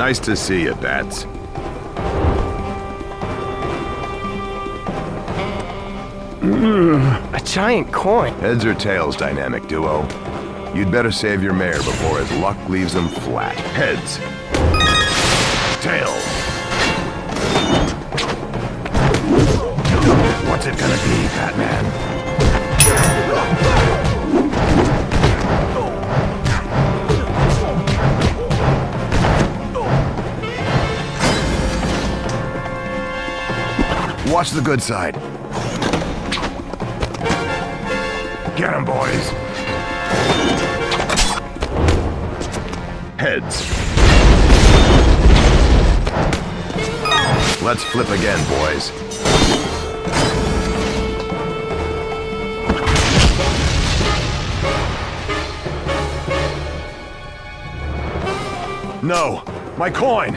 Nice to see you, Bats. A giant coin. Heads or tails, dynamic duo? You'd better save your mayor before his luck leaves him flat. Heads. Tails. What's it gonna be, Batman? Watch the good side. Get him, boys. Heads. Let's flip again, boys. No! My coin!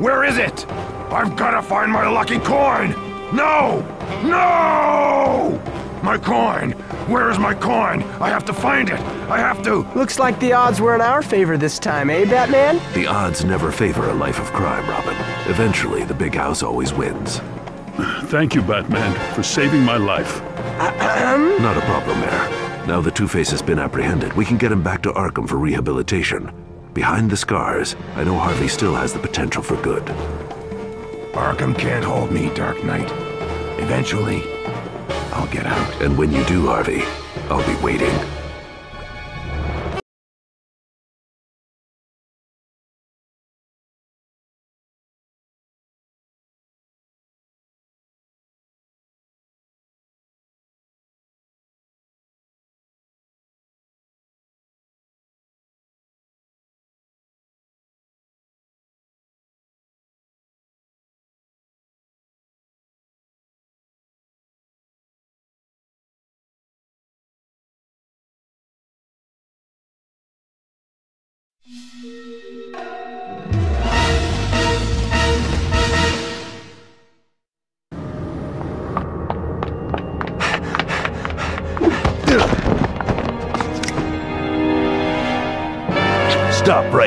Where is it? I've gotta find my lucky coin! No! No! My coin! Where is my coin? I have to find it! I have to! Looks like the odds were in our favor this time, eh, Batman? The odds never favor a life of crime, Robin. Eventually, the big house always wins. Thank you, Batman, for saving my life. Not a problem, Mayor. Now the Two-Face has been apprehended, we can get him back to Arkham for rehabilitation. Behind the scars, I know Harvey still has the potential for good. Arkham can't hold me, Dark Knight. Eventually, I'll get out. And when you do, Harvey, I'll be waiting.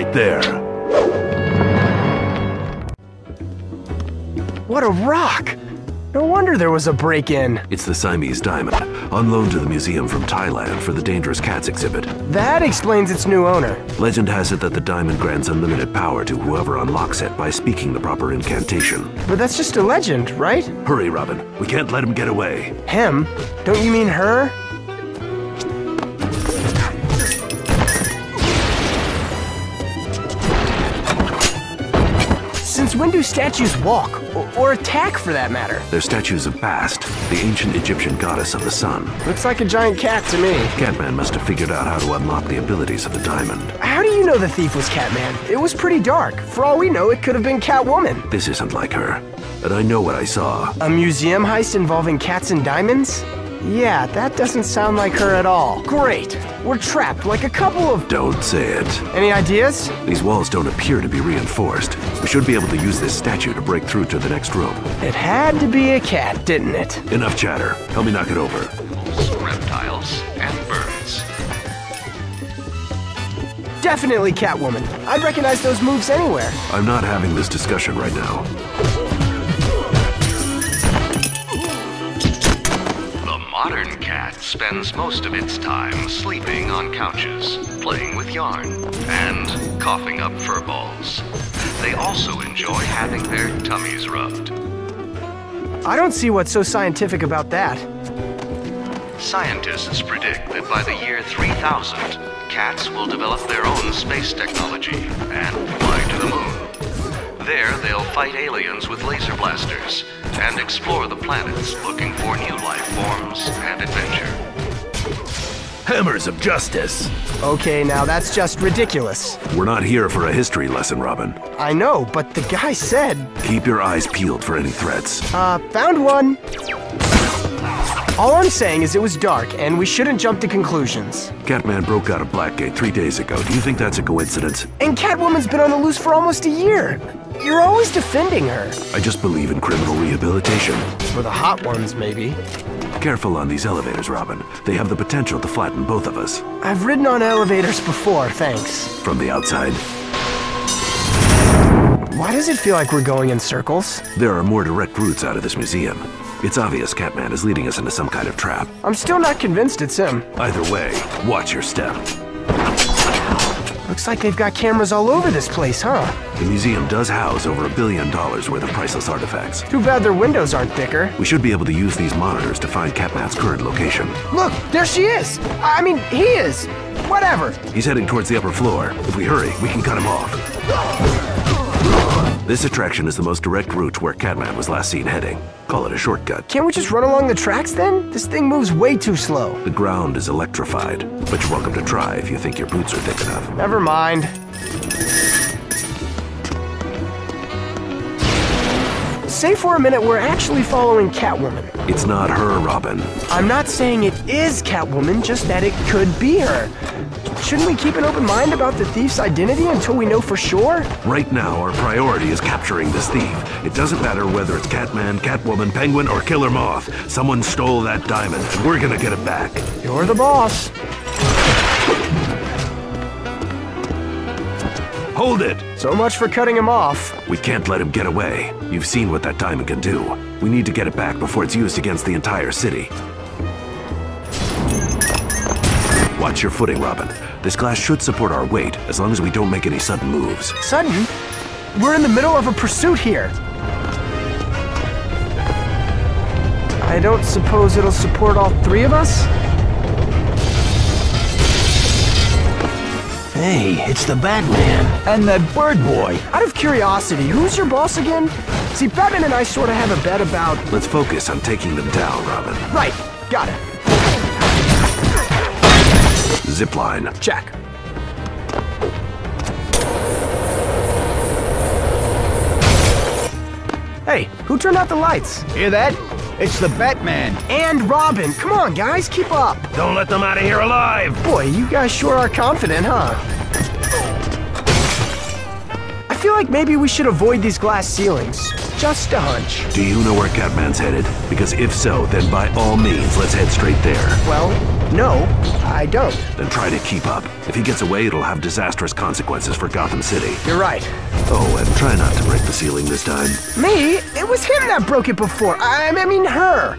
Right there. What a rock! No wonder there was a break-in. It's the Siamese diamond, on loan to the museum from Thailand for the Dangerous Cats exhibit. That explains its new owner. Legend has it that the diamond grants unlimited power to whoever unlocks it by speaking the proper incantation. But that's just a legend, right? Hurry, Robin. We can't let him get away. Him? Don't you mean her? When do statues walk? Or, or attack, for that matter? They're statues of Bast, the ancient Egyptian goddess of the sun. Looks like a giant cat to me. Catman must have figured out how to unlock the abilities of the diamond. How do you know the thief was Catman? It was pretty dark. For all we know, it could have been Catwoman. This isn't like her. And I know what I saw. A museum heist involving cats and diamonds? Yeah, that doesn't sound like her at all. Great. We're trapped like a couple of. Don't say it. Any ideas? These walls don't appear to be reinforced. We should be able to use this statue to break through to the next room. It had to be a cat, didn't it? Enough chatter. Help me knock it over. reptiles, and birds. Definitely Catwoman. I'd recognize those moves anywhere. I'm not having this discussion right now. Modern cat spends most of its time sleeping on couches, playing with yarn, and coughing up fur balls. They also enjoy having their tummies rubbed. I don't see what's so scientific about that. Scientists predict that by the year 3000, cats will develop their own space technology and fly to the moon. There, they'll fight aliens with laser blasters and explore the planets looking for new life forms and adventure. Hammers of justice. Okay, now that's just ridiculous. We're not here for a history lesson, Robin. I know, but the guy said. Keep your eyes peeled for any threats. Uh, found one. All I'm saying is it was dark, and we shouldn't jump to conclusions. Catman broke out of Blackgate three days ago. Do you think that's a coincidence? And Catwoman's been on the loose for almost a year. You're always defending her. I just believe in criminal rehabilitation. For the hot ones, maybe. Careful on these elevators, Robin. They have the potential to flatten both of us. I've ridden on elevators before, thanks. From the outside. Why does it feel like we're going in circles? There are more direct routes out of this museum. It's obvious Catman is leading us into some kind of trap. I'm still not convinced it's him. Either way, watch your step. Looks like they've got cameras all over this place, huh? The museum does house over a billion dollars worth of priceless artifacts. Too bad their windows aren't thicker. We should be able to use these monitors to find Catman's current location. Look, there she is! I mean, he is! Whatever! He's heading towards the upper floor. If we hurry, we can cut him off. This attraction is the most direct route to where Catman was last seen heading. Call it a shortcut. Can't we just run along the tracks then? This thing moves way too slow. The ground is electrified, but you're welcome to try if you think your boots are thick enough. Never mind. Say for a minute we're actually following Catwoman. It's not her, Robin. I'm not saying it is Catwoman, just that it could be her. Shouldn't we keep an open mind about the thief's identity until we know for sure? Right now, our priority is capturing this thief. It doesn't matter whether it's Catman, Catwoman, Penguin, or Killer Moth. Someone stole that diamond, and we're gonna get it back. You're the boss. Hold it! So much for cutting him off. We can't let him get away. You've seen what that diamond can do. We need to get it back before it's used against the entire city. Watch your footing, Robin. This glass should support our weight, as long as we don't make any sudden moves. Sudden? We're in the middle of a pursuit here. I don't suppose it'll support all three of us? Hey, it's the Batman and the bird boy. Out of curiosity, who's your boss again? See, Batman and I sort of have a bet about. Let's focus on taking them down, Robin. Right, got it. Zipline. Check. Hey, who turned out the lights? Hear that? It's the Batman. And Robin. Come on, guys, keep up. Don't let them out of here alive! Boy, you guys sure are confident, huh? I feel like maybe we should avoid these glass ceilings. Just a hunch. Do you know where Catman's headed? Because if so, then by all means, let's head straight there. Well, no, I don't. Then try to keep up. If he gets away, it'll have disastrous consequences for Gotham City. You're right. Oh, and try not to break the ceiling this time. Me? It was him that broke it before. I, I mean, her.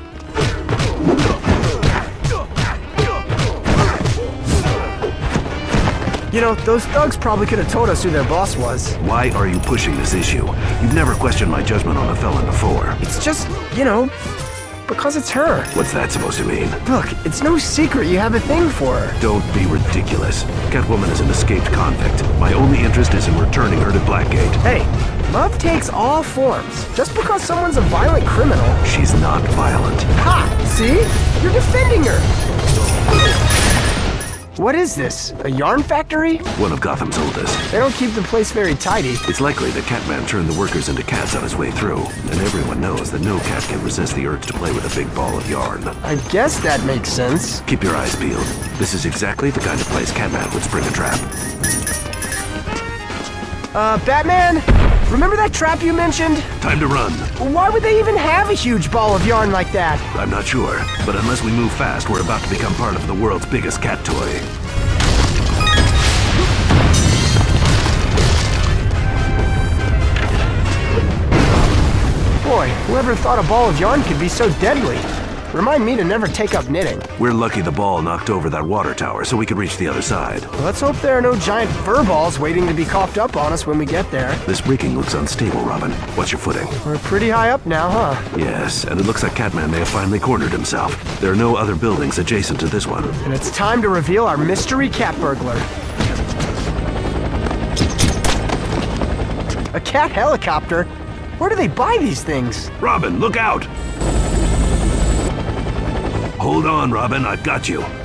You know, those thugs probably could have told us who their boss was. Why are you pushing this issue? You've never questioned my judgment on a felon before. It's just, you know, because it's her. What's that supposed to mean? Look, it's no secret you have a thing for her. Don't be ridiculous. Catwoman is an escaped convict. My only interest is in returning her to Blackgate. Hey, love takes all forms. Just because someone's a violent criminal. She's not violent. Ha! See? You're defending her! What is this? A yarn factory? One of Gotham's oldest. They don't keep the place very tidy. It's likely that Catman turned the workers into cats on his way through, and everyone knows that no cat can resist the urge to play with a big ball of yarn. I guess that makes sense. Keep your eyes peeled. This is exactly the kind of place Catman would spring a trap. Uh, Batman? Remember that trap you mentioned? Time to run. Why would they even have a huge ball of yarn like that? I'm not sure, but unless we move fast, we're about to become part of the world's biggest cat toy. Boy, whoever thought a ball of yarn could be so deadly? Remind me to never take up knitting. We're lucky the ball knocked over that water tower so we could reach the other side. Let's hope there are no giant fur balls waiting to be coughed up on us when we get there. This rigging looks unstable, Robin. What's your footing? We're pretty high up now, huh? Yes, and it looks like Catman may have finally cornered himself. There are no other buildings adjacent to this one. And it's time to reveal our mystery cat burglar. A cat helicopter? Where do they buy these things? Robin, look out! Hold on, Robin, I've got you.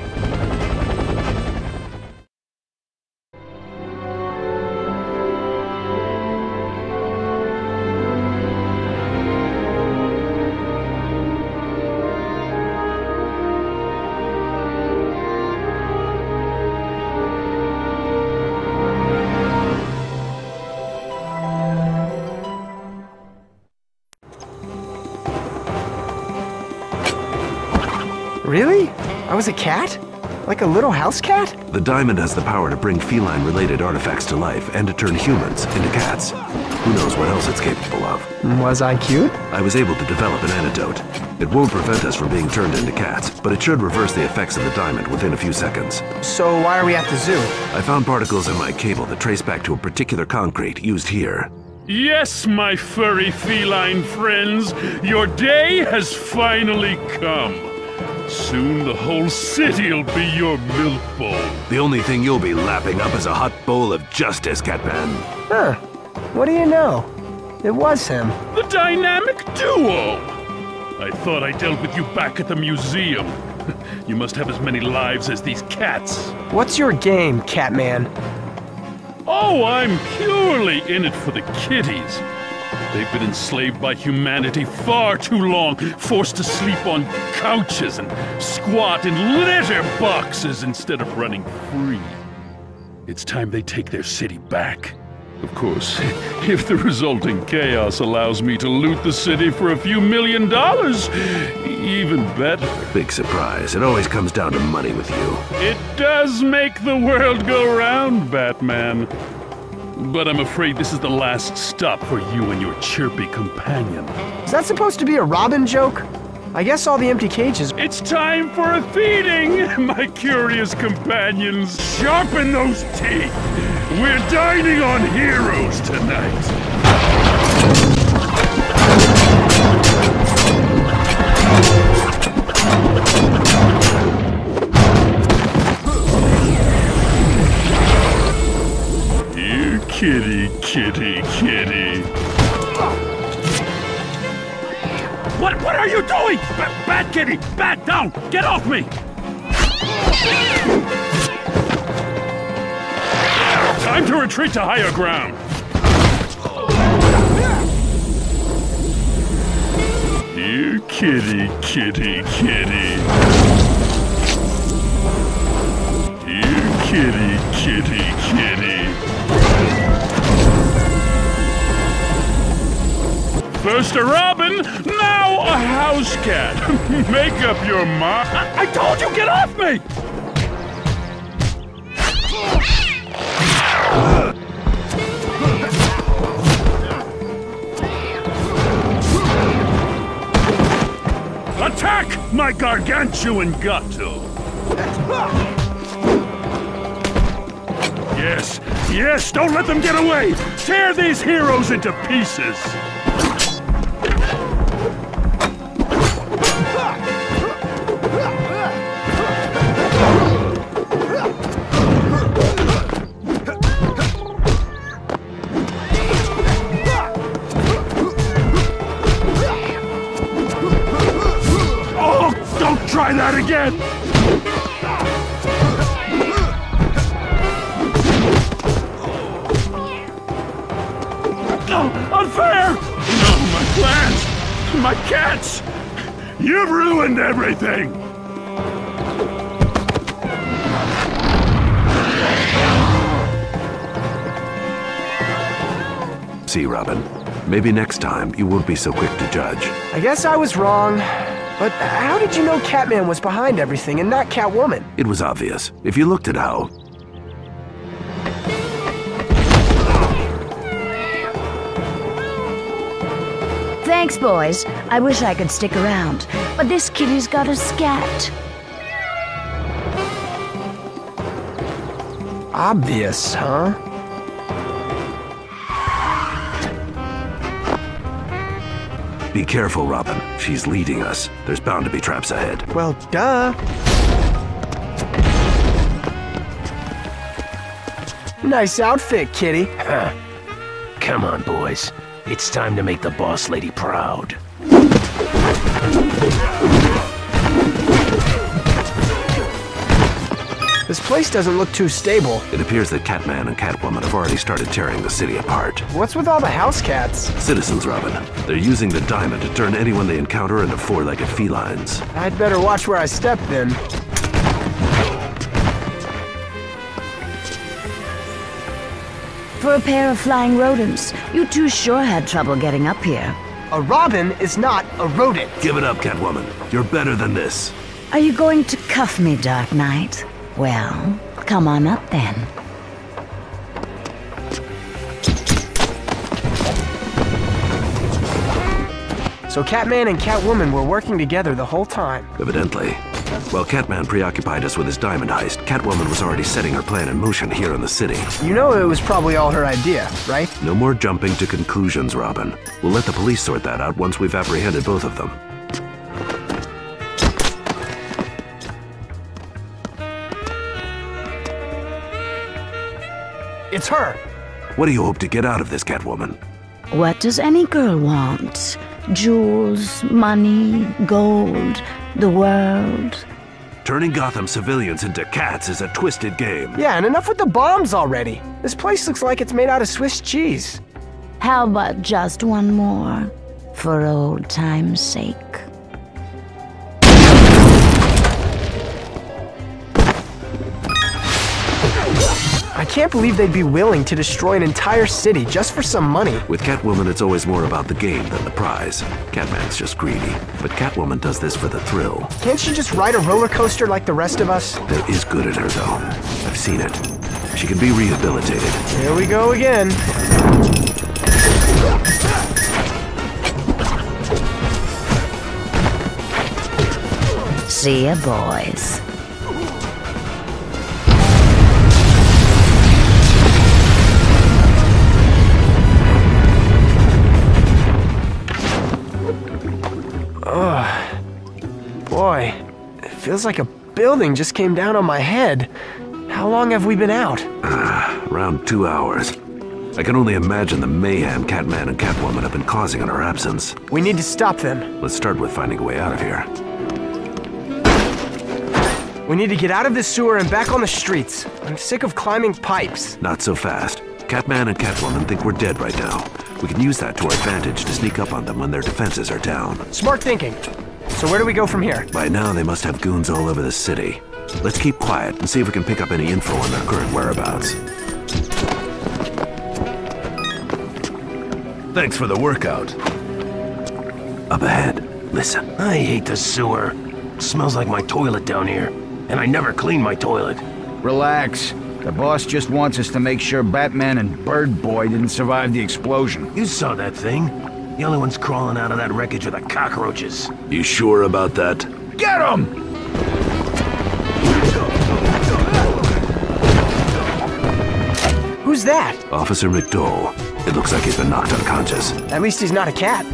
I was a cat? Like a little house cat? The diamond has the power to bring feline-related artifacts to life and to turn humans into cats. Who knows what else it's capable of? Was I cute? I was able to develop an antidote. It won't prevent us from being turned into cats, but it should reverse the effects of the diamond within a few seconds. So why are we at the zoo? I found particles in my cable that trace back to a particular concrete used here. Yes, my furry feline friends, your day has finally come. Soon the whole city'll be your milk bowl. The only thing you'll be lapping up is a hot bowl of justice, Catman. Huh. What do you know? It was him. The dynamic duo! I thought I dealt with you back at the museum. You must have as many lives as these cats. What's your game, Catman? Oh, I'm purely in it for the kitties. They've been enslaved by humanity far too long, forced to sleep on couches and squat in litter boxes instead of running free. It's time they take their city back. Of course, if the resulting chaos allows me to loot the city for a few million dollars, even better. Big surprise. It always comes down to money with you. It does make the world go round, Batman. But I'm afraid this is the last stop for you and your chirpy companion. Is that supposed to be a Robin joke? I guess all the empty cages. It's time for a feeding, my curious companions. Sharpen those teeth. We're dining on heroes tonight. Kitty, kitty, kitty. What, what are you doing? B- Bat kitty, bad down! Get off me! Time to retreat to higher ground. You kitty, kitty, kitty. You kitty, kitty, kitty. First a robin, now a house cat. Make up your mind. I-, I told you, get off me! Attack, my gargantuan gato! Yes, yes, don't let them get away! Tear these heroes into pieces! You've everything! See, Robin, maybe next time you won't be so quick to judge. I guess I was wrong. But how did you know Catman was behind everything and not Catwoman? It was obvious. If you looked at how Thanks, boys. I wish I could stick around, but this kitty's got a scat. Obvious, huh? Be careful, Robin. She's leading us. There's bound to be traps ahead. Well, duh. Nice outfit, kitty. Come on, boys. It's time to make the boss lady proud. This place doesn't look too stable. It appears that Catman and Catwoman have already started tearing the city apart. What's with all the house cats? Citizens, Robin. They're using the diamond to turn anyone they encounter into four-legged felines. I'd better watch where I step then. For a pair of flying rodents, you two sure had trouble getting up here. A robin is not a rodent. Give it up, Catwoman. You're better than this. Are you going to cuff me, Dark Knight? Well, come on up then. So Catman and Catwoman were working together the whole time. Evidently. While Catman preoccupied us with his diamond heist, Catwoman was already setting her plan in motion here in the city. You know it was probably all her idea, right? No more jumping to conclusions, Robin. We'll let the police sort that out once we've apprehended both of them. It's her. What do you hope to get out of this, Catwoman? What does any girl want? Jewels, money, gold, the world. Turning Gotham civilians into cats is a twisted game. Yeah, and enough with the bombs already. This place looks like it's made out of Swiss cheese. How about just one more? For old time's sake. Can't believe they'd be willing to destroy an entire city just for some money. With Catwoman, it's always more about the game than the prize. Catman's just greedy. But Catwoman does this for the thrill. Can't she just ride a roller coaster like the rest of us? There is good in her, though. I've seen it. She can be rehabilitated. Here we go again. See ya, boys. Boy, it feels like a building just came down on my head. How long have we been out? Ah, around two hours. I can only imagine the mayhem Catman and Catwoman have been causing in our absence. We need to stop them. Let's start with finding a way out of here. We need to get out of this sewer and back on the streets. I'm sick of climbing pipes. Not so fast. Catman and Catwoman think we're dead right now. We can use that to our advantage to sneak up on them when their defenses are down. Smart thinking. So where do we go from here? By now, they must have goons all over the city. Let's keep quiet and see if we can pick up any info on their current whereabouts. Thanks for the workout. Up ahead, listen. I hate the sewer. Smells like my toilet down here. And I never clean my toilet. Relax. The boss just wants us to make sure Batman and Bird Boy didn't survive the explosion. You saw that thing. The only ones crawling out of that wreckage are the cockroaches. You sure about that? Get him! Who's that? Officer McDowell. It looks like he's been knocked unconscious. At least he's not a cat.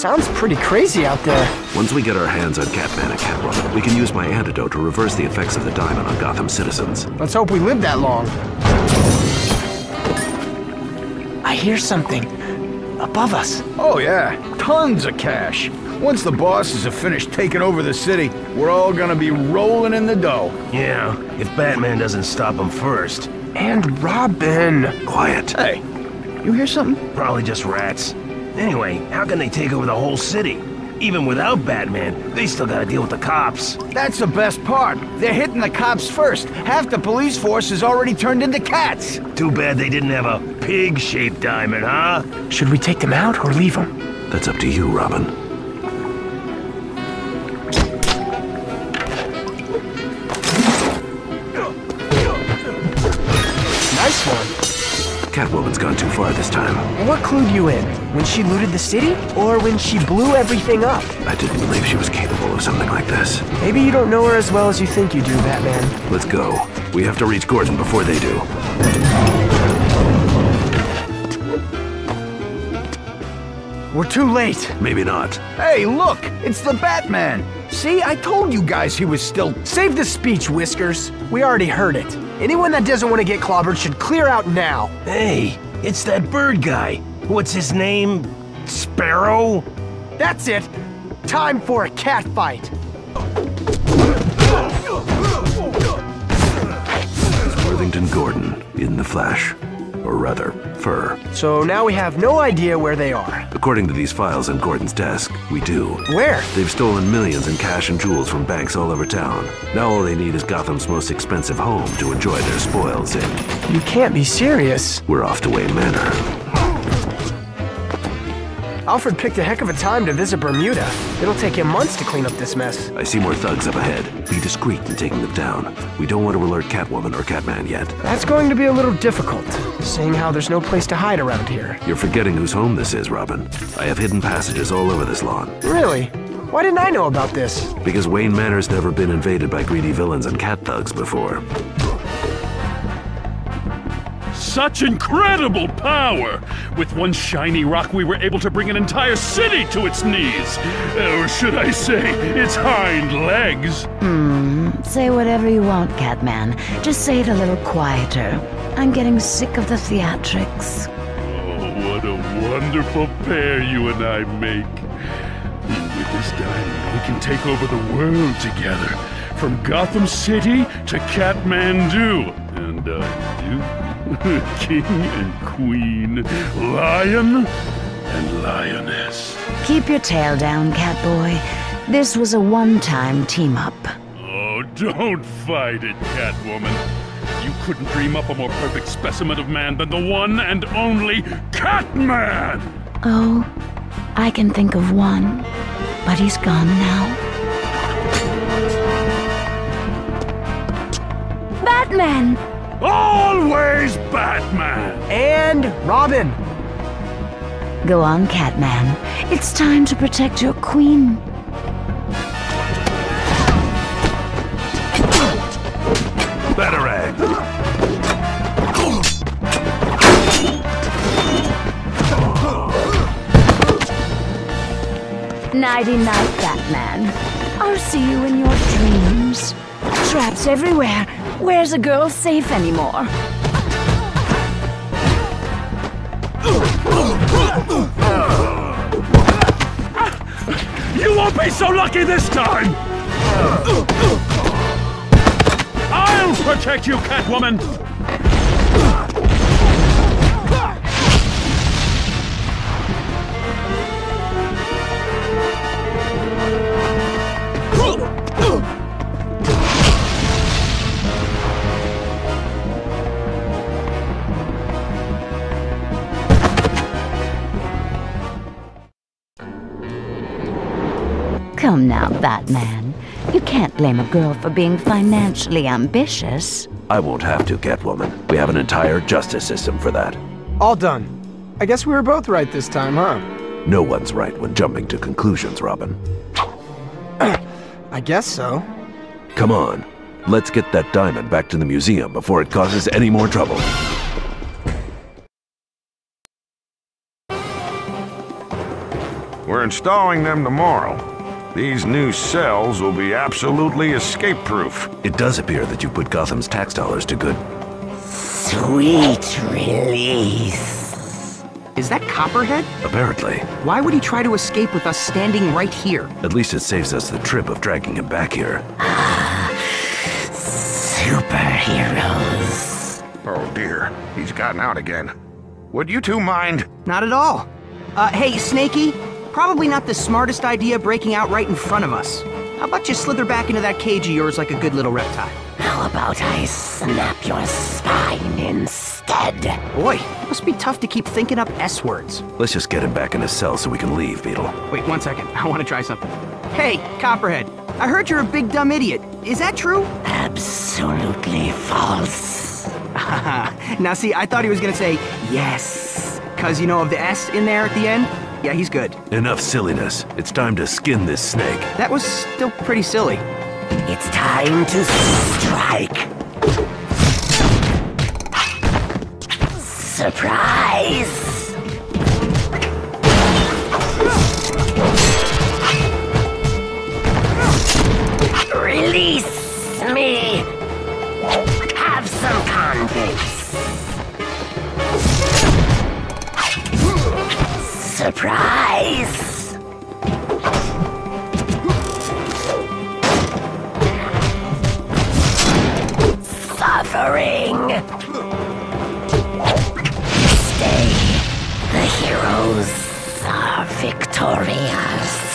Sounds pretty crazy out there. Once we get our hands on Catman and Catwoman, we can use my antidote to reverse the effects of the diamond on Gotham citizens. Let's hope we live that long. I hear something. Above us. Oh yeah, tons of cash. Once the bosses have finished taking over the city, we're all gonna be rolling in the dough. Yeah, if Batman doesn't stop him first. And Robin. Quiet. Hey, you hear something? Probably just rats. Anyway, how can they take over the whole city? Even without Batman, they still gotta deal with the cops. That's the best part. They're hitting the cops first. Half the police force is already turned into cats. Too bad they didn't have a pig-shaped diamond, huh? Should we take them out or leave them? That's up to you, Robin. Catwoman's gone too far this time. What clued you in? When she looted the city? Or when she blew everything up? I didn't believe she was capable of something like this. Maybe you don't know her as well as you think you do, Batman. Let's go. We have to reach Gordon before they do. We're too late. Maybe not. Hey, look, it's the Batman. See, I told you guys he was still. Save the speech, Whiskers. We already heard it. Anyone that doesn't want to get clobbered should clear out now. Hey, it's that bird guy. What's his name? Sparrow? That's it. Time for a cat fight. Worthington Gordon in the flesh. Or rather, fur. So now we have no idea where they are. According to these files on Gordon's desk, we do. Where? They've stolen millions in cash and jewels from banks all over town. Now all they need is Gotham's most expensive home to enjoy their spoils in. You can't be serious. We're off to Wayne Manor. Alfred picked a heck of a time to visit Bermuda. It'll take him months to clean up this mess. I see more thugs up ahead. Be discreet in taking them down. We don't want to alert Catwoman or Catman yet. That's going to be a little difficult, seeing how there's no place to hide around here. You're forgetting whose home this is, Robin. I have hidden passages all over this lawn. Really? Why didn't I know about this? Because Wayne Manor's never been invaded by greedy villains and cat thugs before. Such incredible power! With one shiny rock, we were able to bring an entire city to its knees. Or should I say, its hind legs. Hmm, Say whatever you want, Catman. Just say it a little quieter. I'm getting sick of the theatrics. Oh, what a wonderful pair you and I make. With this diamond, we can take over the world together. From Gotham City to Catmandu. And uh, you, King and Queen, Lion and Lioness. Keep your tail down, Catboy. This was a one-time team-up. Oh, don't fight it, Catwoman. You couldn't dream up a more perfect specimen of man than the one and only Catman! Oh, I can think of one, but he's gone now. Batman! Always Batman! And Robin. Go on, Catman. It's time to protect your queen. Batarang! Nighty night, Batman. I'll see you in your dreams. Traps everywhere. Where's a girl safe anymore? You won't be so lucky this time! I'll protect you, Catwoman! Come now, Batman. You can't blame a girl for being financially ambitious. I won't have to, Catwoman. We have an entire justice system for that. All done. I guess we were both right this time, huh? No one's right when jumping to conclusions, Robin. I guess so. Come on. Let's get that diamond back to the museum before it causes any more trouble. We're installing them tomorrow. These new cells will be absolutely escape-proof. It does appear that you put Gotham's tax dollars to good. Sweet release. Is that Copperhead? Apparently. Why would he try to escape with us standing right here? At least it saves us the trip of dragging him back here. Superheroes. Oh dear, he's gotten out again. Would you two mind? Not at all. Uh, hey, Snakey, probably not the smartest idea breaking out right in front of us. How about you slither back into that cage of yours like a good little reptile? How about I snap your spine instead? Boy, must be tough to keep thinking up S words. Let's just get him back in his cell so we can leave, Beetle. Wait, one second. I want to try something. Hey, Copperhead, I heard you're a big dumb idiot. Is that true? Absolutely false. now, see, I thought he was gonna say yes. Cause you know of the S in there at the end? Yeah, he's good. Enough silliness. It's time to skin this snake. That was still pretty silly. It's time to strike. Surprise! Release me! Have some confidence. surprise! Suffering! Stay. The heroes are victorious.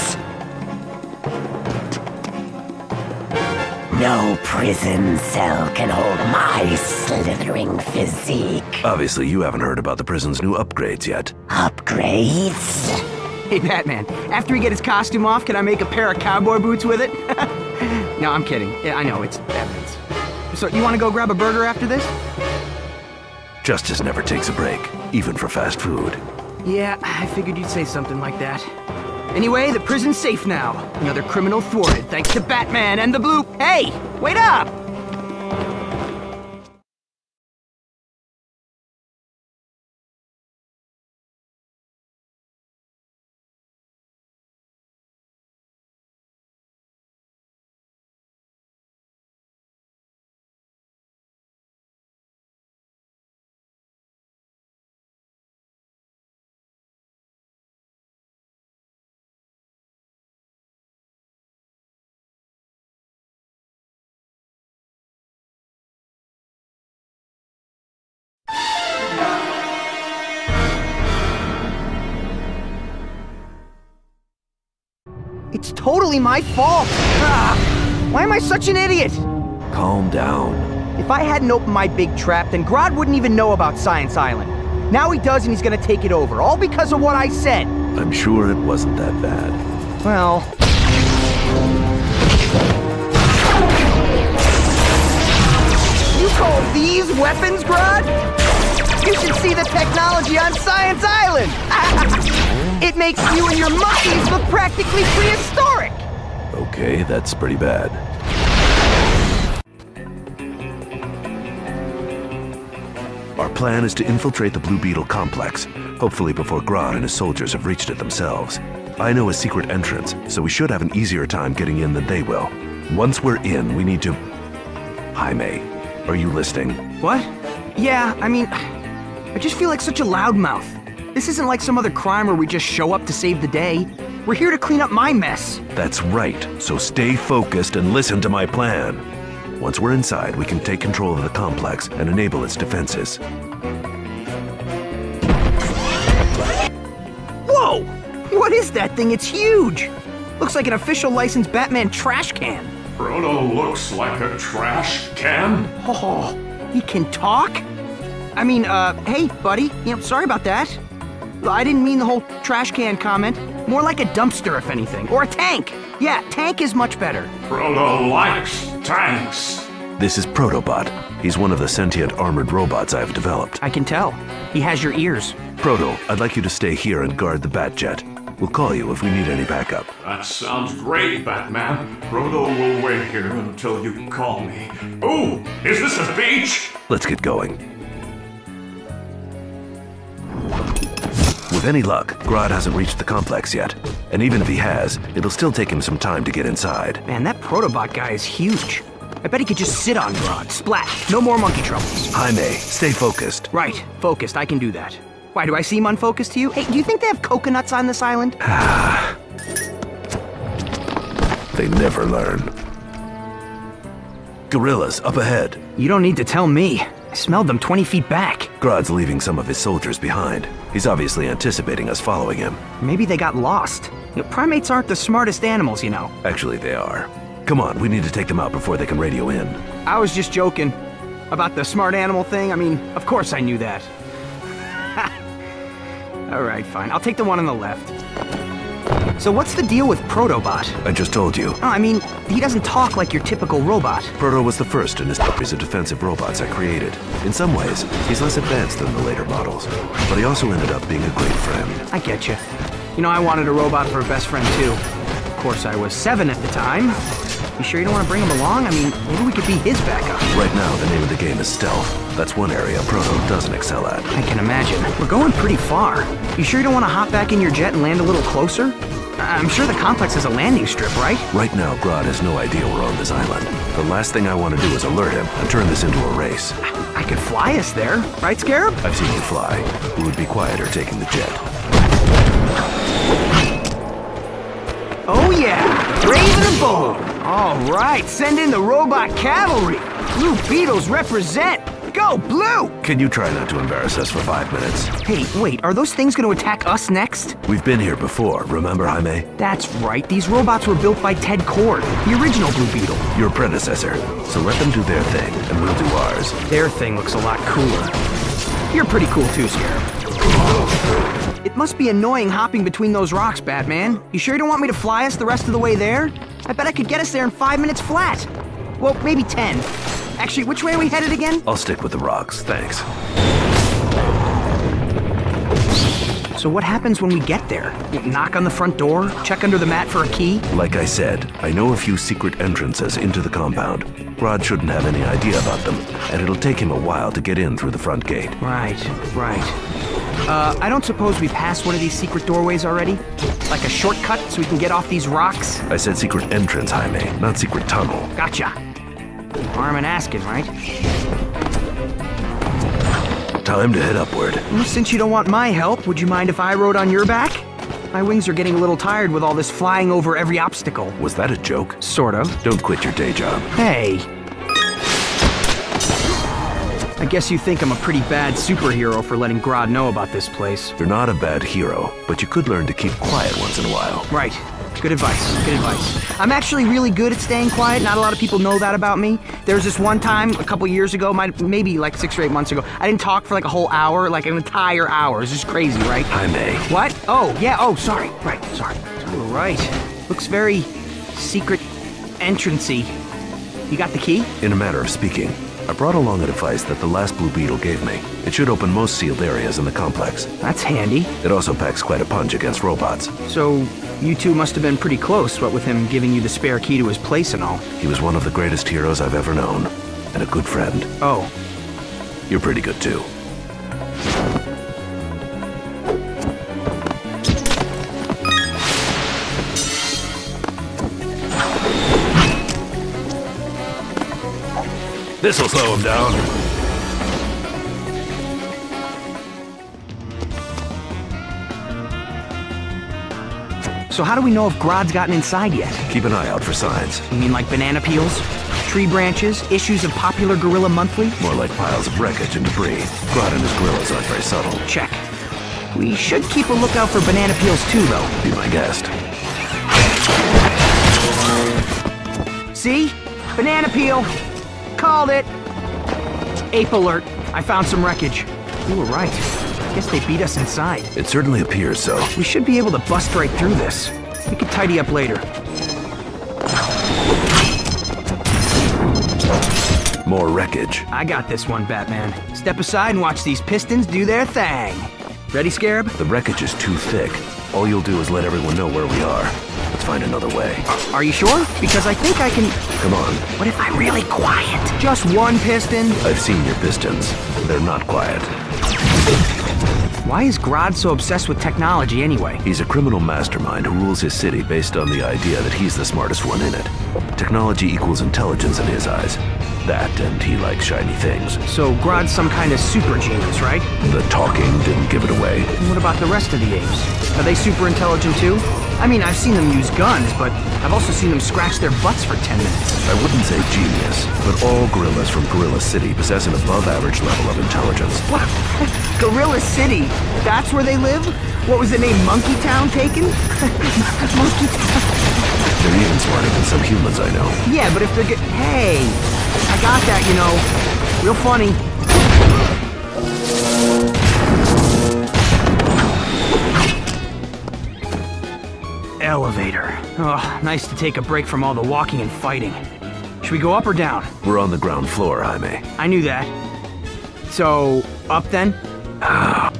No prison cell can hold my slithering physique. Obviously, you haven't heard about the prison's new upgrades yet. Upgrades? Hey, Batman, after we get his costume off, can I make a pair of cowboy boots with it? no, I'm kidding. Yeah, I know, it's Batman's. So, you want to go grab a burger after this? Justice never takes a break, even for fast food. Yeah, I figured you'd say something like that. Anyway, the prison's safe now. Another criminal thwarted thanks to Batman and the Blue. Hey, wait up! It's totally my fault! Ah, why am I such an idiot? Calm down. If I hadn't opened my big trap, then Grodd wouldn't even know about Science Island. Now he does and he's gonna take it over, all because of what I said. I'm sure it wasn't that bad. Well... You call these weapons, Grodd? You should see the technology on Science Island! it makes you and your monkeys look practically prehistoric! Okay, that's pretty bad. Our plan is to infiltrate the Blue Beetle complex, hopefully before Grodd and his soldiers have reached it themselves. I know a secret entrance, so we should have an easier time getting in than they will. Once we're in, we need to... Jaime, are you listening? What? Yeah, I mean, I just feel like such a loudmouth. This isn't like some other crime where we just show up to save the day. We're here to clean up my mess. That's right, so stay focused and listen to my plan. Once we're inside, we can take control of the complex and enable its defenses. Whoa! What is that thing? It's huge! Looks like an official licensed Batman trash can. Proto looks like a trash can? Oh, he can talk? I mean, uh, hey, buddy. You know, sorry about that. I didn't mean the whole trash can comment. More like a dumpster, if anything. Or a tank. Yeah, tank is much better. Proto likes tanks. This is Protobot. He's one of the sentient armored robots I've developed. I can tell. He has your ears. Proto, I'd like you to stay here and guard the Batjet. We'll call you if we need any backup. That sounds great, Batman. Proto will wait here until you call me. Oh, is this a beach? Let's get going. With any luck, Grodd hasn't reached the complex yet. And even if he has, it'll still take him some time to get inside. Man, that Protobot guy is huge. I bet he could just sit on Grodd. Splat. No more monkey troubles. Jaime, stay focused. Right. Focused. I can do that. Why, do I seem unfocused to you? Hey, do you think they have coconuts on this island? they never learn. Gorillas, up ahead. You don't need to tell me. I smelled them 20 feet back. Grodd's leaving some of his soldiers behind. He's obviously anticipating us following him. Maybe they got lost. You know, primates aren't the smartest animals, you know. Actually, they are. Come on, we need to take them out before they can radio in. I was just joking. About the smart animal thing, I mean, of course I knew that. Alright, fine. I'll take the one on the left. So what's the deal with Protobot? I just told you. Oh, I mean, he doesn't talk like your typical robot. Proto was the first in a series of defensive robots I created. In some ways, he's less advanced than the later models, but he also ended up being a great friend. I get you. You know, I wanted a robot for a best friend too. Of course, I was seven at the time. You sure you don't want to bring him along? I mean, maybe we could be his backup. Right now, the name of the game is stealth. That's one area Proto doesn't excel at. I can imagine. We're going pretty far. You sure you don't want to hop back in your jet and land a little closer? Uh, I'm sure the complex has a landing strip, right? Right now, Grodd has no idea we're on this island. The last thing I want to do is alert him and turn this into a race. I could fly us there, right, Scarab? I've seen you fly. It would be quieter taking the jet. Oh yeah, brave and bold. All right, send in the robot cavalry. Blue Beetles represent. Go Blue! Can you try not to embarrass us for five minutes? Hey, wait, are those things gonna attack us next? We've been here before, remember, Jaime? That's right, these robots were built by Ted Kord, the original Blue Beetle. Your predecessor. So let them do their thing, and we'll do ours. Their thing looks a lot cooler. You're pretty cool too, Scarab. It must be annoying hopping between those rocks, Batman. You sure you don't want me to fly us the rest of the way there? I bet I could get us there in five minutes flat. Well, maybe ten. Actually, which way are we headed again? I'll stick with the rocks, thanks. So what happens when we get there? Knock on the front door? Check under the mat for a key? Like I said, I know a few secret entrances into the compound. Rod shouldn't have any idea about them, and it'll take him a while to get in through the front gate. Right, right. Uh, I don't suppose we passed one of these secret doorways already? Like a shortcut so we can get off these rocks? I said secret entrance, Jaime, not secret tunnel. Gotcha. Arm and asking, right? Time to head upward. Well, since you don't want my help, would you mind if I rode on your back? My wings are getting a little tired with all this flying over every obstacle. Was that a joke? Sort of. Don't quit your day job. Hey. I guess you think I'm a pretty bad superhero for letting Grodd know about this place. You're not a bad hero, but you could learn to keep quiet once in a while. Right. Good advice. Good advice. I'm actually really good at staying quiet. Not a lot of people know that about me. There was this one time a couple years ago, might, maybe like six or eight months ago, I didn't talk for like a whole hour, like an entire hour. It's just crazy, right? Jaime. What? Oh, yeah. Oh, sorry. Right. Sorry. All right. Looks very secret entrancey. You got the key? In a matter of speaking, I brought along a device that the last Blue Beetle gave me. It should open most sealed areas in the complex. That's handy. It also packs quite a punch against robots. So, you two must have been pretty close, what with him giving you the spare key to his place and all. He was one of the greatest heroes I've ever known, and a good friend. Oh, You're pretty good too. This'll slow him down. So how do we know if Grodd's gotten inside yet? Keep an eye out for signs. You mean like banana peels? Tree branches? Issues of Popular Gorilla Monthly? More like piles of wreckage and debris. Grodd and his gorillas aren't very subtle. Check. We should keep a lookout for banana peels too, though. Be my guest. See? Banana peel. Called it. Ape alert. I found some wreckage. You were right. Guess they beat us inside. It certainly appears so. We should be able to bust right through this. We could tidy up later. More wreckage. I got this one, Batman. Step aside and watch these pistons do their thing. Ready, Scarab? The wreckage is too thick. All you'll do is let everyone know where we are. Let's find another way. Are you sure? Because I think I can. Come on. What if I'm really quiet? Just one piston? I've seen your pistons. They're not quiet. Why is Grodd so obsessed with technology anyway? He's a criminal mastermind who rules his city based on the idea that he's the smartest one in it. Technology equals intelligence in his eyes. That, and he likes shiny things. So Grodd's some kind of super genius, right? The talking didn't give it away. What about the rest of the apes? Are they super intelligent too? I mean, I've seen them use guns, but I've also seen them scratch their butts for 10 minutes. I wouldn't say genius, but all gorillas from Gorilla City possess an above average level of intelligence. What? Gorilla City? That's where they live? What was the name? Monkey Town taken? Monkey Town. They're even smarter than some humans I know. Yeah, but if they're good. Hey! I got that, you know. Real funny. Elevator. Oh, nice to take a break from all the walking and fighting. Should we go up or down? We're on the ground floor, Jaime. I knew that. So, up then? Ah.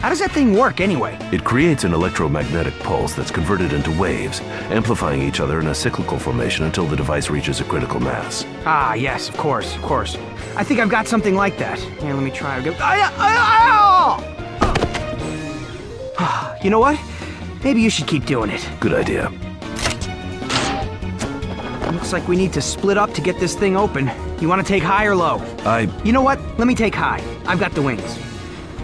How does that thing work anyway? It creates an electromagnetic pulse that's converted into waves, amplifying each other in a cyclical formation until the device reaches a critical mass. Ah, yes, of course, of course. I think I've got something like that. Here, let me try. Go. Ah, ah, ah! You know what? Maybe you should keep doing it. Good idea. Looks like we need to split up to get this thing open. You want to take high or low? I. You know what? Let me take high. I've got the wings.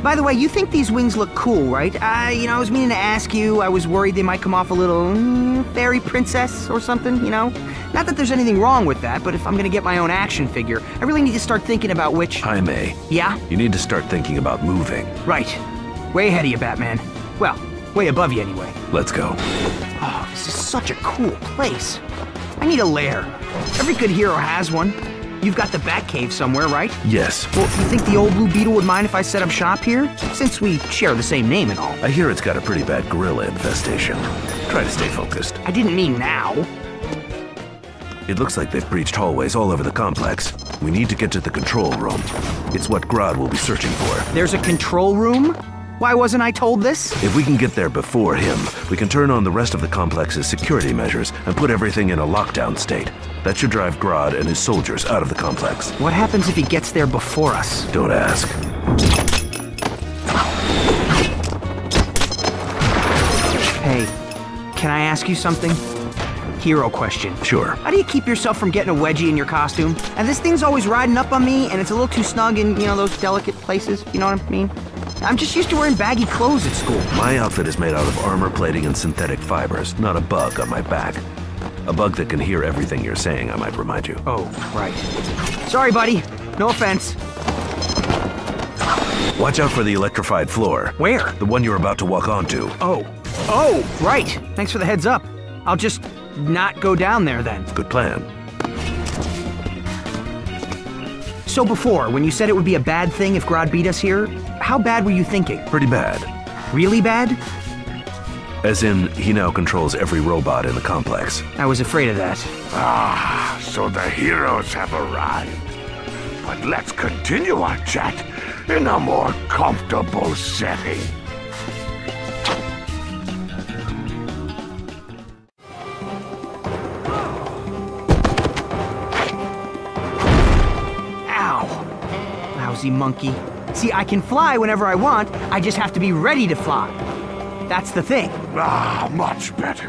By the way, you think these wings look cool, right? Uh, you know, I was meaning to ask you. I was worried they might come off a little mm, fairy princess or something, you know? Not that there's anything wrong with that, but if I'm gonna get my own action figure, I really need to start thinking about which. I may. Yeah? you need to start thinking about moving. Right. Way ahead of you, Batman. Well, way above you anyway. Let's go. Oh, this is such a cool place. I need a lair. Every good hero has one. You've got the Batcave somewhere, right? Yes. Well, you think the old Blue Beetle would mind if I set up shop here? Since we share the same name and all. I hear it's got a pretty bad gorilla infestation. Try to stay focused. I didn't mean now. It looks like they've breached hallways all over the complex. We need to get to the control room. It's what Grodd will be searching for. There's a control room? Why wasn't I told this? If we can get there before him, we can turn on the rest of the complex's security measures and put everything in a lockdown state. That should drive Grodd and his soldiers out of the complex. What happens if he gets there before us? Don't ask. Hey, can I ask you something? Hero question. Sure. How do you keep yourself from getting a wedgie in your costume? And this thing's always riding up on me, and it's a little too snug in, you know, those delicate places. You know what I mean? I'm just used to wearing baggy clothes at school. My outfit is made out of armor plating and synthetic fibers, not a bug on my back. A bug that can hear everything you're saying, I might remind you. Oh, right. Sorry, buddy. No offense. Watch out for the electrified floor. Where? The one you're about to walk onto. Oh. Oh, right. Thanks for the heads up. I'll just not go down there then. Good plan. So before, when you said it would be a bad thing if Grodd beat us here, how bad were you thinking? Pretty bad. Really bad? As in, he now controls every robot in the complex. I was afraid of that. Ah, so the heroes have arrived. But let's continue our chat in a more comfortable setting. Ow. Lousy monkey. See, I can fly whenever I want, I just have to be ready to fly. That's the thing. Ah, much better.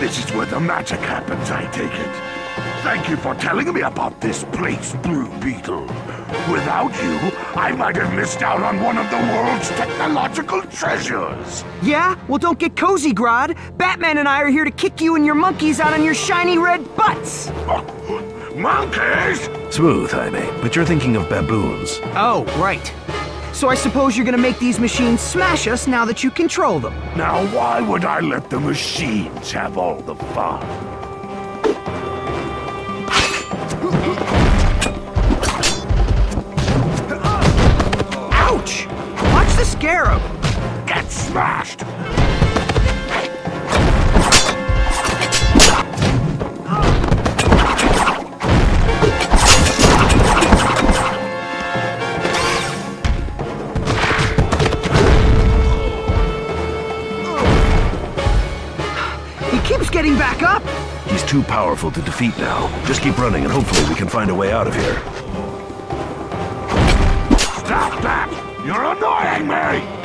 This is where the magic happens, I take it. Thank you for telling me about this place, Blue Beetle. Without you, I might have missed out on one of the world's technological treasures. Yeah? Well, don't get cozy, Grodd. Batman and I are here to kick you and your monkeys out on your shiny red butts. Monkeys? Smooth, Jaime, but you're thinking of baboons. Oh, right. So I suppose you're gonna make these machines smash us now that you control them. Now, why would I let the machines have all the fun? Ouch! Watch the scarab! Get smashed! Getting back up! He's too powerful to defeat now. Just keep running and hopefully we can find a way out of here. Stop that! You're annoying me!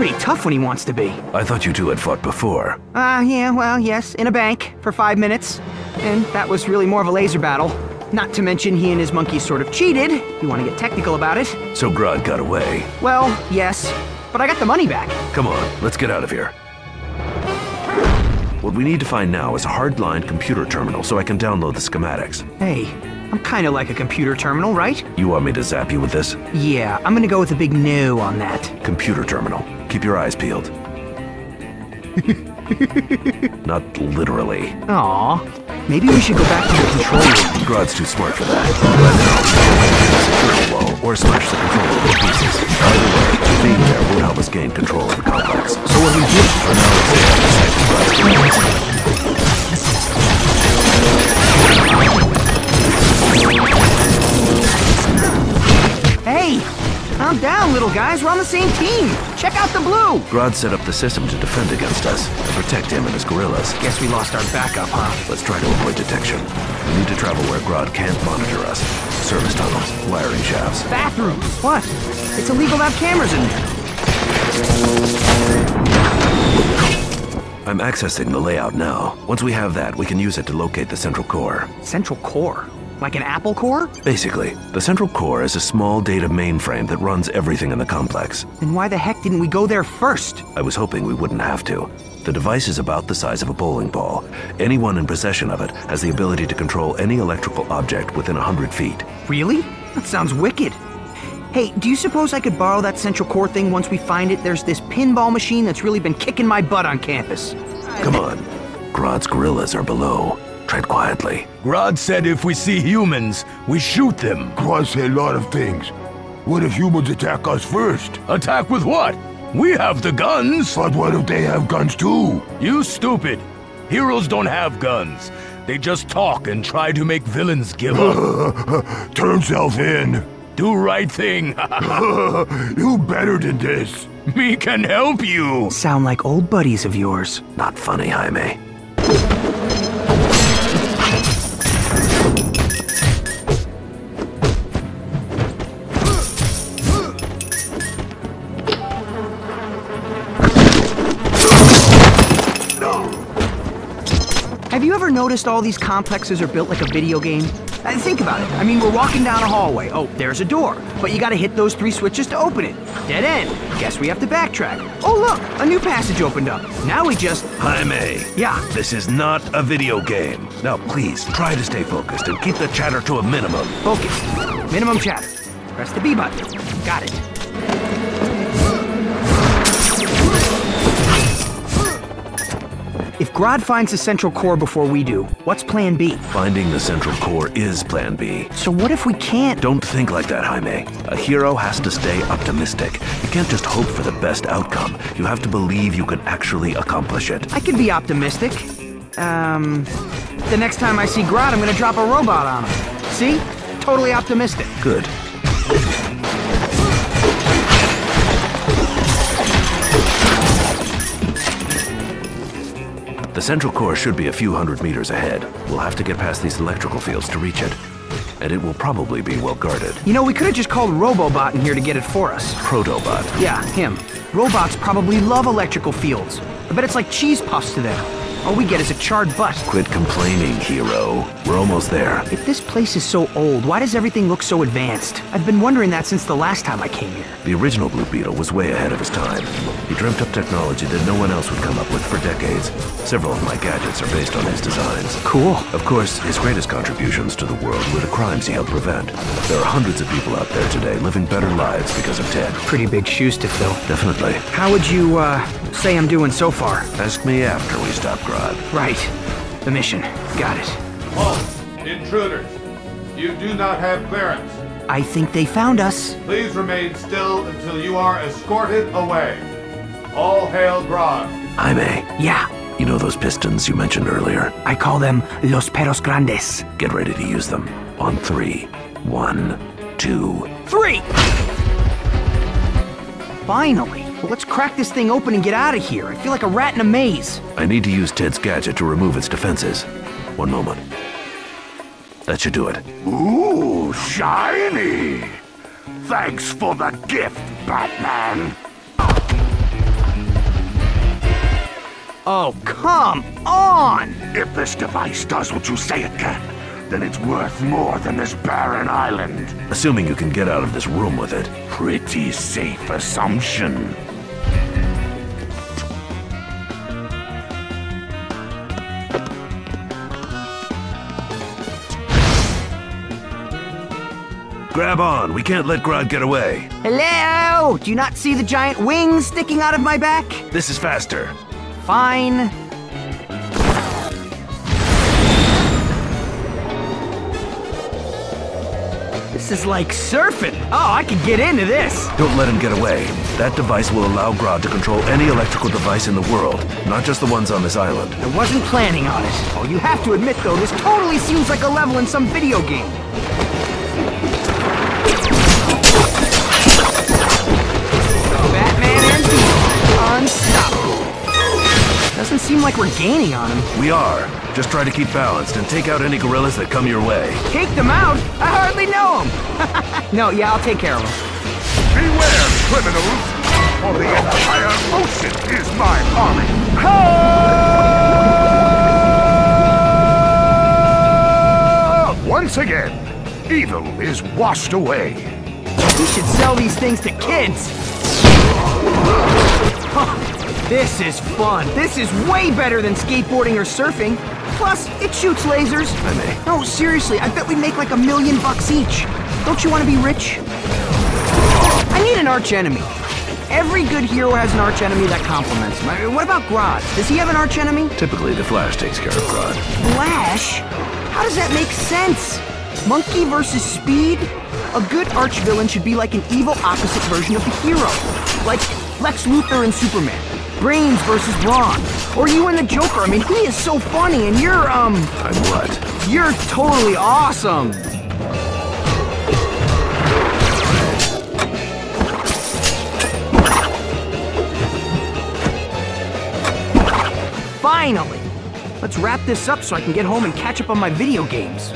Pretty tough when he wants to be. I thought you two had fought before. Uh, yeah, well, yes, in a bank for five minutes. And that was really more of a laser battle. Not to mention he and his monkeys sort of cheated, if you want to get technical about it. So Grodd got away. Well, yes, but I got the money back. Come on, let's get out of here. What we need to find now is a hard-line computer terminal so I can download the schematics. Hey, I'm kind of like a computer terminal, right? You want me to zap you with this? Yeah, I'm gonna go with a big no on that. Computer terminal. Keep your eyes peeled. Not literally. Aw, maybe we should go back to the control room. Grodd's too smart for that. But now, wall or smash the control room to pieces. Either way, being there will help us gain control of the complex. So what do we do? For now, let's stay out of sight of Grodd's commanders. Calm down, little guys. We're on the same team. Check out the blue. Grodd set up the system to defend against us, and protect him and his gorillas. Guess we lost our backup, huh? Let's try to avoid detection. We need to travel where Grodd can't monitor us. Service tunnels, wiring shafts. Bathrooms. What? It's illegal to have cameras in there. I'm accessing the layout now. Once we have that, we can use it to locate the central core. Central core? Like an Apple core? Basically, the central core is a small data mainframe that runs everything in the complex. Then why the heck didn't we go there first? I was hoping we wouldn't have to. The device is about the size of a bowling ball. Anyone in possession of it has the ability to control any electrical object within a hundred feet. Really? That sounds wicked. Hey, do you suppose I could borrow that central core thing once we find it? There's this pinball machine that's really been kicking my butt on campus. Come on. Grodd's gorillas are below. Tread quietly. Grodd said if we see humans, we shoot them. Grodd said a lot of things. What if humans attack us first? Attack with what? We have the guns. But what if they have guns too? You stupid. Heroes don't have guns. They just talk and try to make villains give up. Turn self in. Do right thing. you better than this. Me can help you. Sound like old buddies of yours. Not funny, Jaime. Noticed all these complexes are built like a video game? Uh, think about it. I mean, we're walking down a hallway. Oh, there's a door. But you gotta hit those three switches to open it. Dead end. Guess we have to backtrack. Oh, look, a new passage opened up. Now we just. Jaime. Yeah. This is not a video game. Now, please, try to stay focused and keep the chatter to a minimum. Focus. Minimum chatter. Press the B button. Got it. Grodd finds the central core before we do, what's plan B? Finding the central core is plan B. So what if we can't? Don't think like that, Jaime. A hero has to stay optimistic. You can't just hope for the best outcome. You have to believe you can actually accomplish it. I can be optimistic. Um, the next time I see Grodd, I'm gonna drop a robot on him. See? Totally optimistic. Good. The central core should be a few hundred meters ahead. We'll have to get past these electrical fields to reach it. And it will probably be well guarded. You know, we could have just called Robobot in here to get it for us. Protobot. Yeah, him. Robots probably love electrical fields. I bet it's like cheese puffs to them. All we get is a charred butt. Quit complaining, hero. We're almost there. If this place is so old, why does everything look so advanced? I've been wondering that since the last time I came here. The original Blue Beetle was way ahead of his time. He dreamt up technology that no one else would come up with for decades. Several of my gadgets are based on his designs. Cool. Of course, his greatest contributions to the world were the crimes he helped prevent. There are hundreds of people out there today living better lives because of Ted. Pretty big shoes to fill. Definitely. How would you, uh, say I'm doing so far? Ask me after we stop Grodd. Right. The mission. Got it. Halt! Intruders! You do not have clearance. I think they found us. Please remain still until you are escorted away. All hail Grodd. I may. Yeah. You know those pistons you mentioned earlier? I call them Los Perros Grandes. Get ready to use them. On three. One, Finally. Well, let's crack this thing open and get out of here. I feel like a rat in a maze. I need to use Ted's gadget to remove its defenses. One moment. That should do it. Ooh, shiny! Thanks for the gift, Batman! Oh, come on! If this device does what you say it can, then it's worth more than this barren island. Assuming you can get out of this room with it. Pretty safe assumption. Grab on. We can't let Grodd get away. Hello! Do you not see the giant wings sticking out of my back? This is faster. Fine. This is like surfing. Oh, I could get into this. Don't let him get away. That device will allow Grodd to control any electrical device in the world, not just the ones on this island. I wasn't planning on it. Oh, you have to admit, though, this totally seems like a level in some video game. Seem like we're gaining on him. We are. Just try to keep balanced and take out any gorillas that come your way. Take them out? I hardly know them. no, yeah, I'll take care of them. Beware, criminals! For the entire ocean is my army! Once again, evil is washed away. We should sell these things to kids. This is fun. This is way better than skateboarding or surfing. Plus, it shoots lasers. I may. No, seriously, I bet we'd make like a million bucks each. Don't you want to be rich? I need an arch enemy. Every good hero has an arch enemy that complements him. I mean, What about Grodd? Does he have an arch enemy? Typically, the Flash takes care of Grodd. Flash? How does that make sense? Monkey versus Speed? A good arch villain should be like an evil opposite version of the hero. Like Lex Luthor and Superman. Brains versus Ron. Or you and the Joker. I mean, he is so funny and you're, um, I'm what? you're totally awesome. Finally! Let's wrap this up so I can get home and catch up on my video games.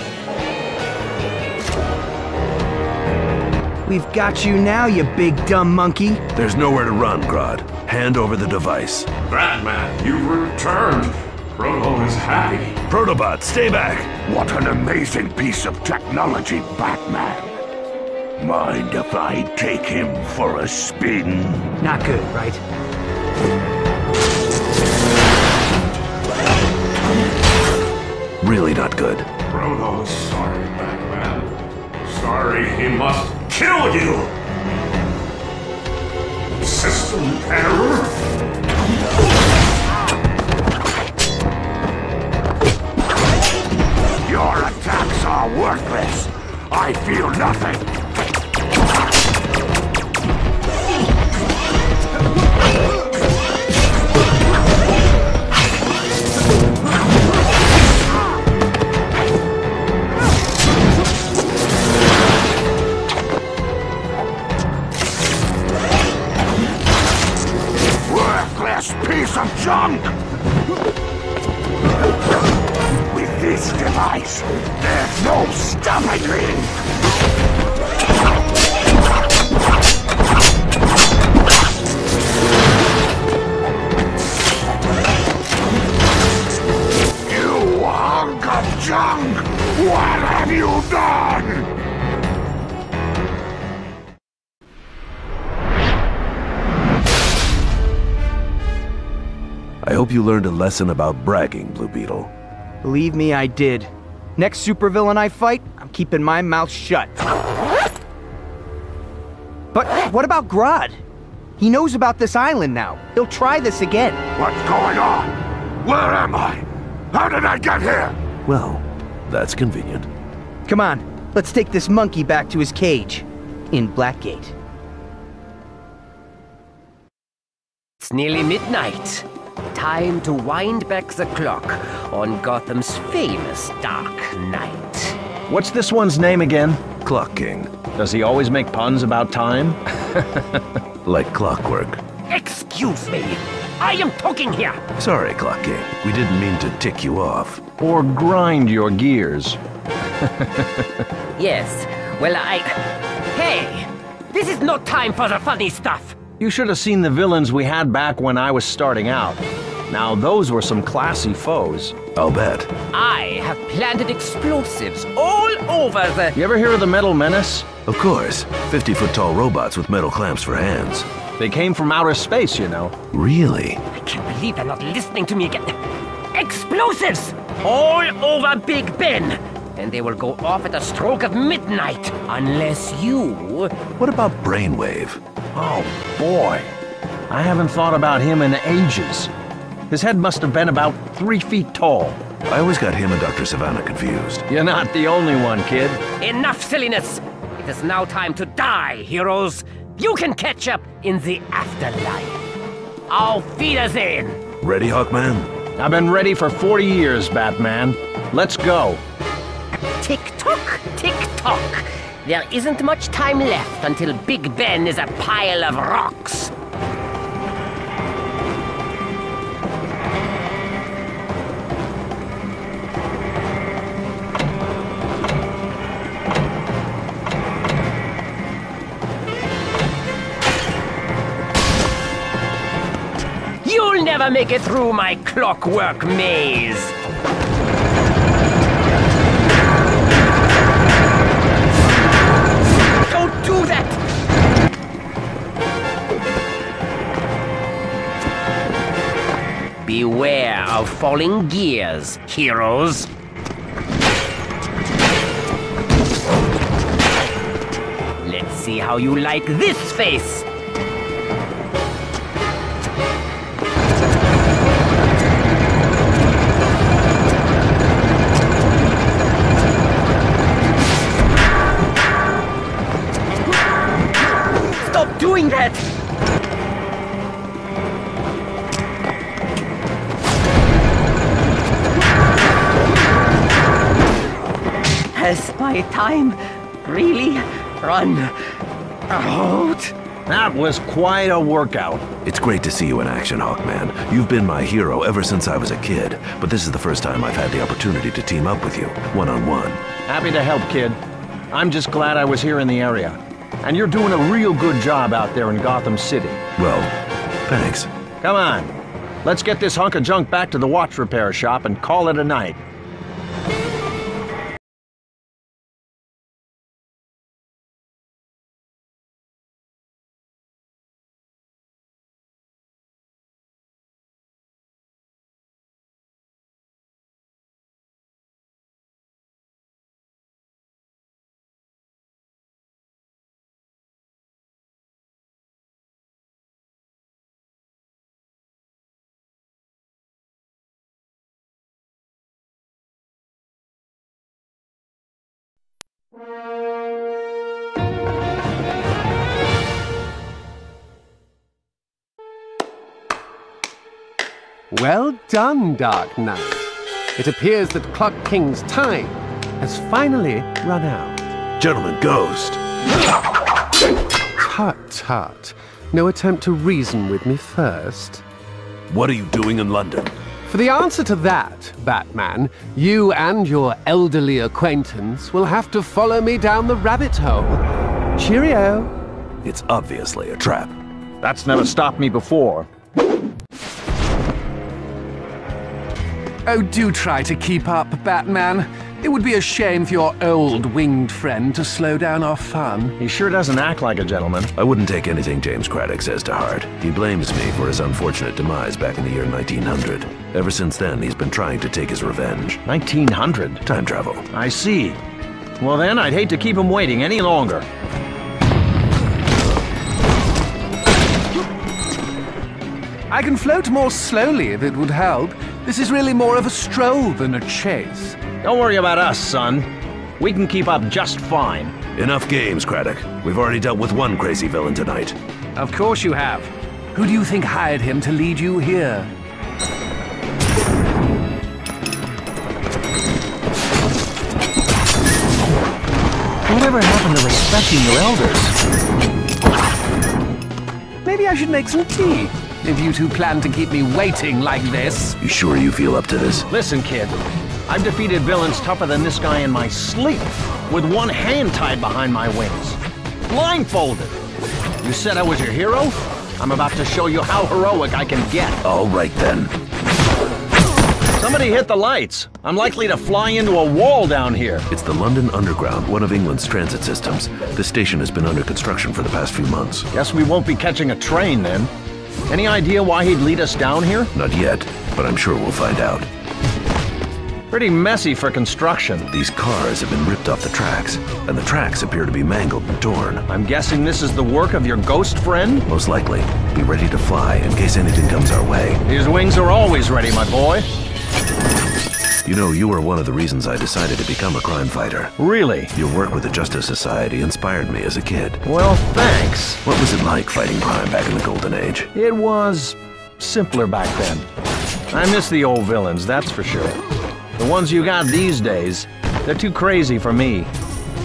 We've got you now, you big dumb monkey. There's nowhere to run, Grodd. Hand over the device. Batman, you've returned. Proto is happy. Protobot, stay back! What an amazing piece of technology, Batman. Mind if I take him for a spin? Not good, right? Really not good. Proto's sorry, Batman. Sorry he must kill you! System error? Your attacks are worthless. I feel nothing. Piece of junk! With this device, there's no stopping me! Junk! What have you done? I hope you learned a lesson about bragging, Blue Beetle. Believe me, I did. Next supervillain I fight, I'm keeping my mouth shut. But what about Grodd? He knows about this island now. He'll try this again. What's going on? Where am I? How did I get here? Well, that's convenient. Come on, let's take this monkey back to his cage in Blackgate. It's nearly midnight. Time to wind back the clock on Gotham's famous Dark Knight. What's this one's name again? Clock King. Does he always make puns about time? Like clockwork. Excuse me, I am talking here. Sorry, Clock King. We didn't mean to tick you off. Or grind your gears? Yes, well, I. Hey! This is no time for the funny stuff! You should have seen the villains we had back when I was starting out. Now, those were some classy foes. I'll bet. I have planted explosives all over the. You ever hear of the Metal Menace? Of course. 50 foot tall robots with metal clamps for hands. They came from outer space, you know. Really? I can't believe they're not listening to me again. Explosives! All over Big Ben! And they will go off at the stroke of midnight, unless you. What about Brainwave? Oh, boy. I haven't thought about him in ages. His head must have been about three feet tall. I always got him and Dr. Sivana confused. You're not the only one, kid. Enough silliness! It is now time to die, heroes! You can catch up in the afterlife. Auf Wiedersehen! Ready, Hawkman? I've been ready for 40 years, Batman. Let's go. Tick tock, tick tock. There isn't much time left until Big Ben is a pile of rocks. You'll never make it through my clockwork maze! Beware of falling gears, heroes. Let's see how you like this face. My time really run out? That was quite a workout. It's great to see you in action, Hawkman. You've been my hero ever since I was a kid, but this is the first time I've had the opportunity to team up with you, one on one. Happy to help, kid. I'm just glad I was here in the area. And you're doing a real good job out there in Gotham City. Well, thanks. Come on. Let's get this hunk of junk back to the watch repair shop and call it a night. Well done, Dark Knight. It appears that Clock King's time has finally run out. Gentleman Ghost! Tut tut. No attempt to reason with me first. What are you doing in London? For the answer to that, Batman, you and your elderly acquaintance will have to follow me down the rabbit hole. Cheerio. It's obviously a trap. That's never stopped me before. Oh, do try to keep up, Batman. It would be a shame for your old winged friend to slow down our fun. He sure doesn't act like a gentleman. I wouldn't take anything James Craddock says to heart. He blames me for his unfortunate demise back in the year 1900. Ever since then, he's been trying to take his revenge. 1900? Time travel. I see. Well then, I'd hate to keep him waiting any longer. I can float more slowly if it would help. This is really more of a stroll than a chase. Don't worry about us, son. We can keep up just fine. Enough games, Craddock. We've already dealt with one crazy villain tonight. Of course you have. Who do you think hired him to lead you here? Whatever happened to respecting your elders? Maybe I should make some tea, if you two plan to keep me waiting like this. You sure you feel up to this? Listen, kid. I've defeated villains tougher than this guy in my sleep, with one hand tied behind my wings. Blindfolded. You said I was your hero? I'm about to show you how heroic I can get. All right then. Somebody hit the lights. I'm likely to fly into a wall down here. It's the London Underground, one of England's transit systems. This station has been under construction for the past few months. Guess we won't be catching a train then. Any idea why he'd lead us down here? Not yet, but I'm sure we'll find out. Pretty messy for construction. These cars have been ripped off the tracks, and the tracks appear to be mangled and torn. I'm guessing this is the work of your ghost friend? Most likely. Be ready to fly in case anything comes our way. His wings are always ready, my boy. You know, you were one of the reasons I decided to become a crime fighter. Really? Your work with the Justice Society inspired me as a kid. Well, thanks. What was it like fighting crime back in the Golden Age? It was simpler back then. I miss the old villains, that's for sure. The ones you got these days, they're too crazy for me.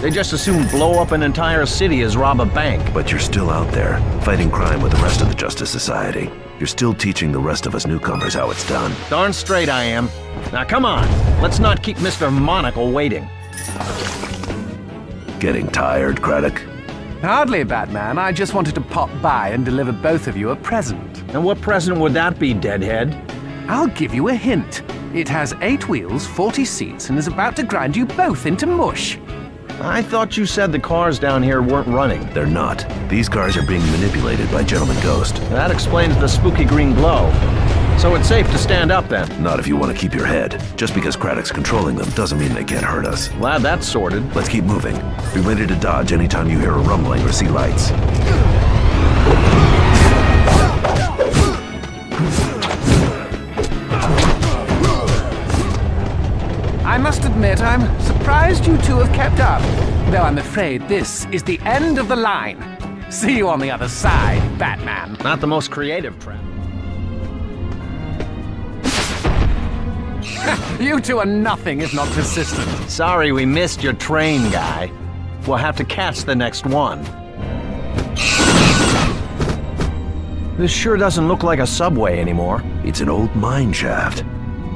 They just as soon blow up an entire city as rob a bank. But you're still out there, fighting crime with the rest of the Justice Society. You're still teaching the rest of us newcomers how it's done. Darn straight I am. Now come on, let's not keep Mr. Monocle waiting. Getting tired, Craddock? Hardly, Batman. I just wanted to pop by and deliver both of you a present. And what present would that be, Deadhead? I'll give you a hint. It has eight wheels, 40 seats, and is about to grind you both into mush. I thought you said the cars down here weren't running. They're not. These cars are being manipulated by Gentleman Ghost. That explains the spooky green glow. So it's safe to stand up then? Not if you want to keep your head. Just because Craddock's controlling them doesn't mean they can't hurt us. Glad that's sorted. Let's keep moving. Be ready to dodge anytime you hear a rumbling or see lights. I must admit, I'm surprised you two have kept up. Though I'm afraid this is the end of the line. See you on the other side, Batman. Not the most creative trap. you two are nothing if not persistent. Sorry we missed your train, guy. We'll have to catch the next one. This sure doesn't look like a subway anymore. It's an old mine shaft.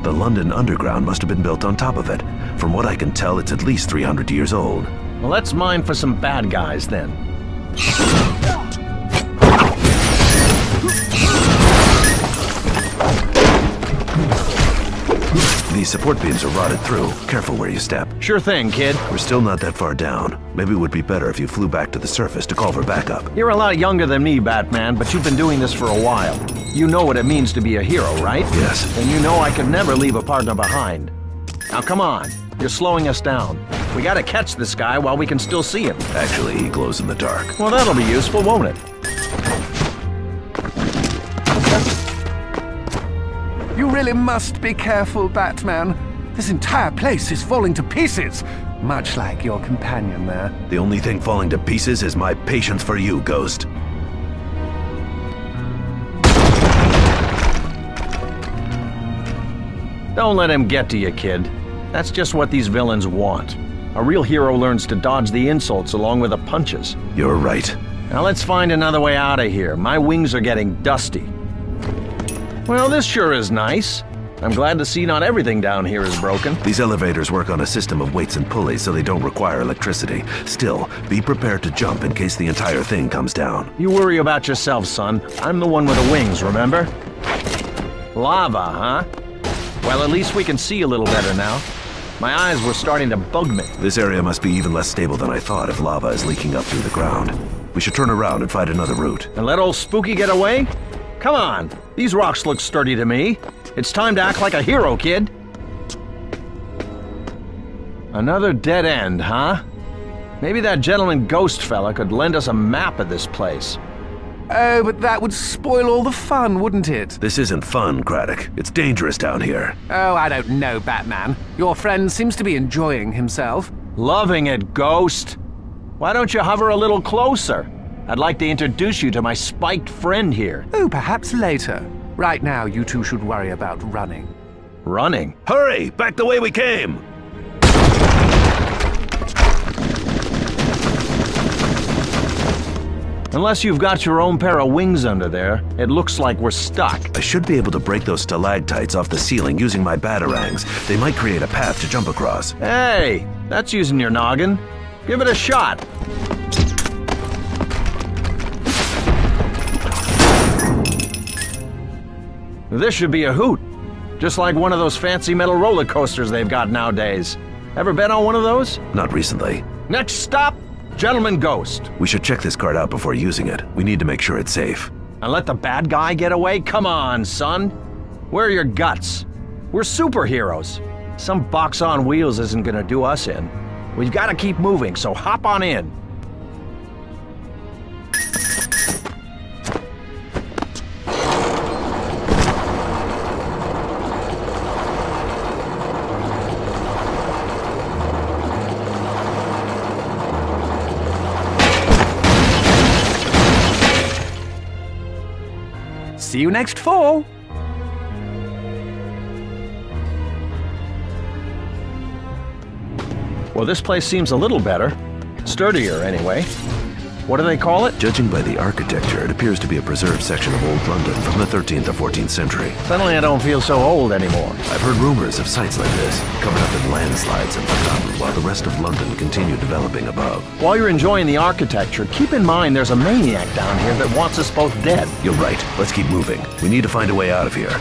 The London Underground must have been built on top of it. From what I can tell, it's at least 300 years old. Well, let's mine for some bad guys then. These support beams are rotted through. Careful where you step. Sure thing, kid. We're still not that far down. Maybe it would be better if you flew back to the surface to call for backup. You're a lot younger than me, Batman, but you've been doing this for a while. You know what it means to be a hero, right? Yes. And you know I could never leave a partner behind. Now come on. You're slowing us down. We gotta catch this guy while we can still see him. Actually, he glows in the dark. Well, that'll be useful, won't it? You really must be careful, Batman. This entire place is falling to pieces, much like your companion there. The only thing falling to pieces is my patience for you, Ghost. Don't let him get to you, kid. That's just what these villains want. A real hero learns to dodge the insults along with the punches. You're right. Now let's find another way out of here. My wings are getting dusty. Well, this sure is nice. I'm glad to see not everything down here is broken. These elevators work on a system of weights and pulleys so they don't require electricity. Still, be prepared to jump in case the entire thing comes down. You worry about yourself, son. I'm the one with the wings, remember? Lava, huh? Well, at least we can see a little better now. My eyes were starting to bug me. This area must be even less stable than I thought if lava is leaking up through the ground. We should turn around and find another route. And let old Spooky get away? Come on, these rocks look sturdy to me. It's time to act like a hero, kid. Another dead end, huh? Maybe that gentleman ghost fella could lend us a map of this place. Oh, but that would spoil all the fun, wouldn't it? This isn't fun, Craddock. It's dangerous down here. Oh, I don't know, Batman. Your friend seems to be enjoying himself. Loving it, Ghost. Why don't you hover a little closer? I'd like to introduce you to my spiked friend here. Oh, perhaps later. Right now, you two should worry about running. Running? Hurry! Back the way we came! Unless you've got your own pair of wings under there, it looks like we're stuck. I should be able to break those stalactites off the ceiling using my batarangs. They might create a path to jump across. Hey, that's using your noggin. Give it a shot. This should be a hoot. Just like one of those fancy metal roller coasters they've got nowadays. Ever been on one of those? Not recently. Next stop, Gentleman Ghost. We should check this card out before using it. We need to make sure it's safe. And let the bad guy get away? Come on, son. Where are your guts? We're superheroes. Some box on wheels isn't gonna do us in. We've gotta keep moving, so hop on in. Next fall. Well, this place seems a little better. Sturdier, anyway. What do they call it? Judging by the architecture, it appears to be a preserved section of old London from the 13th or 14th century. Suddenly I don't feel so old anymore. I've heard rumors of sites like this, covered up in landslides and forgotten, while the rest of London continued developing above. While you're enjoying the architecture, keep in mind there's a maniac down here that wants us both dead. You're right. Let's keep moving. We need to find a way out of here.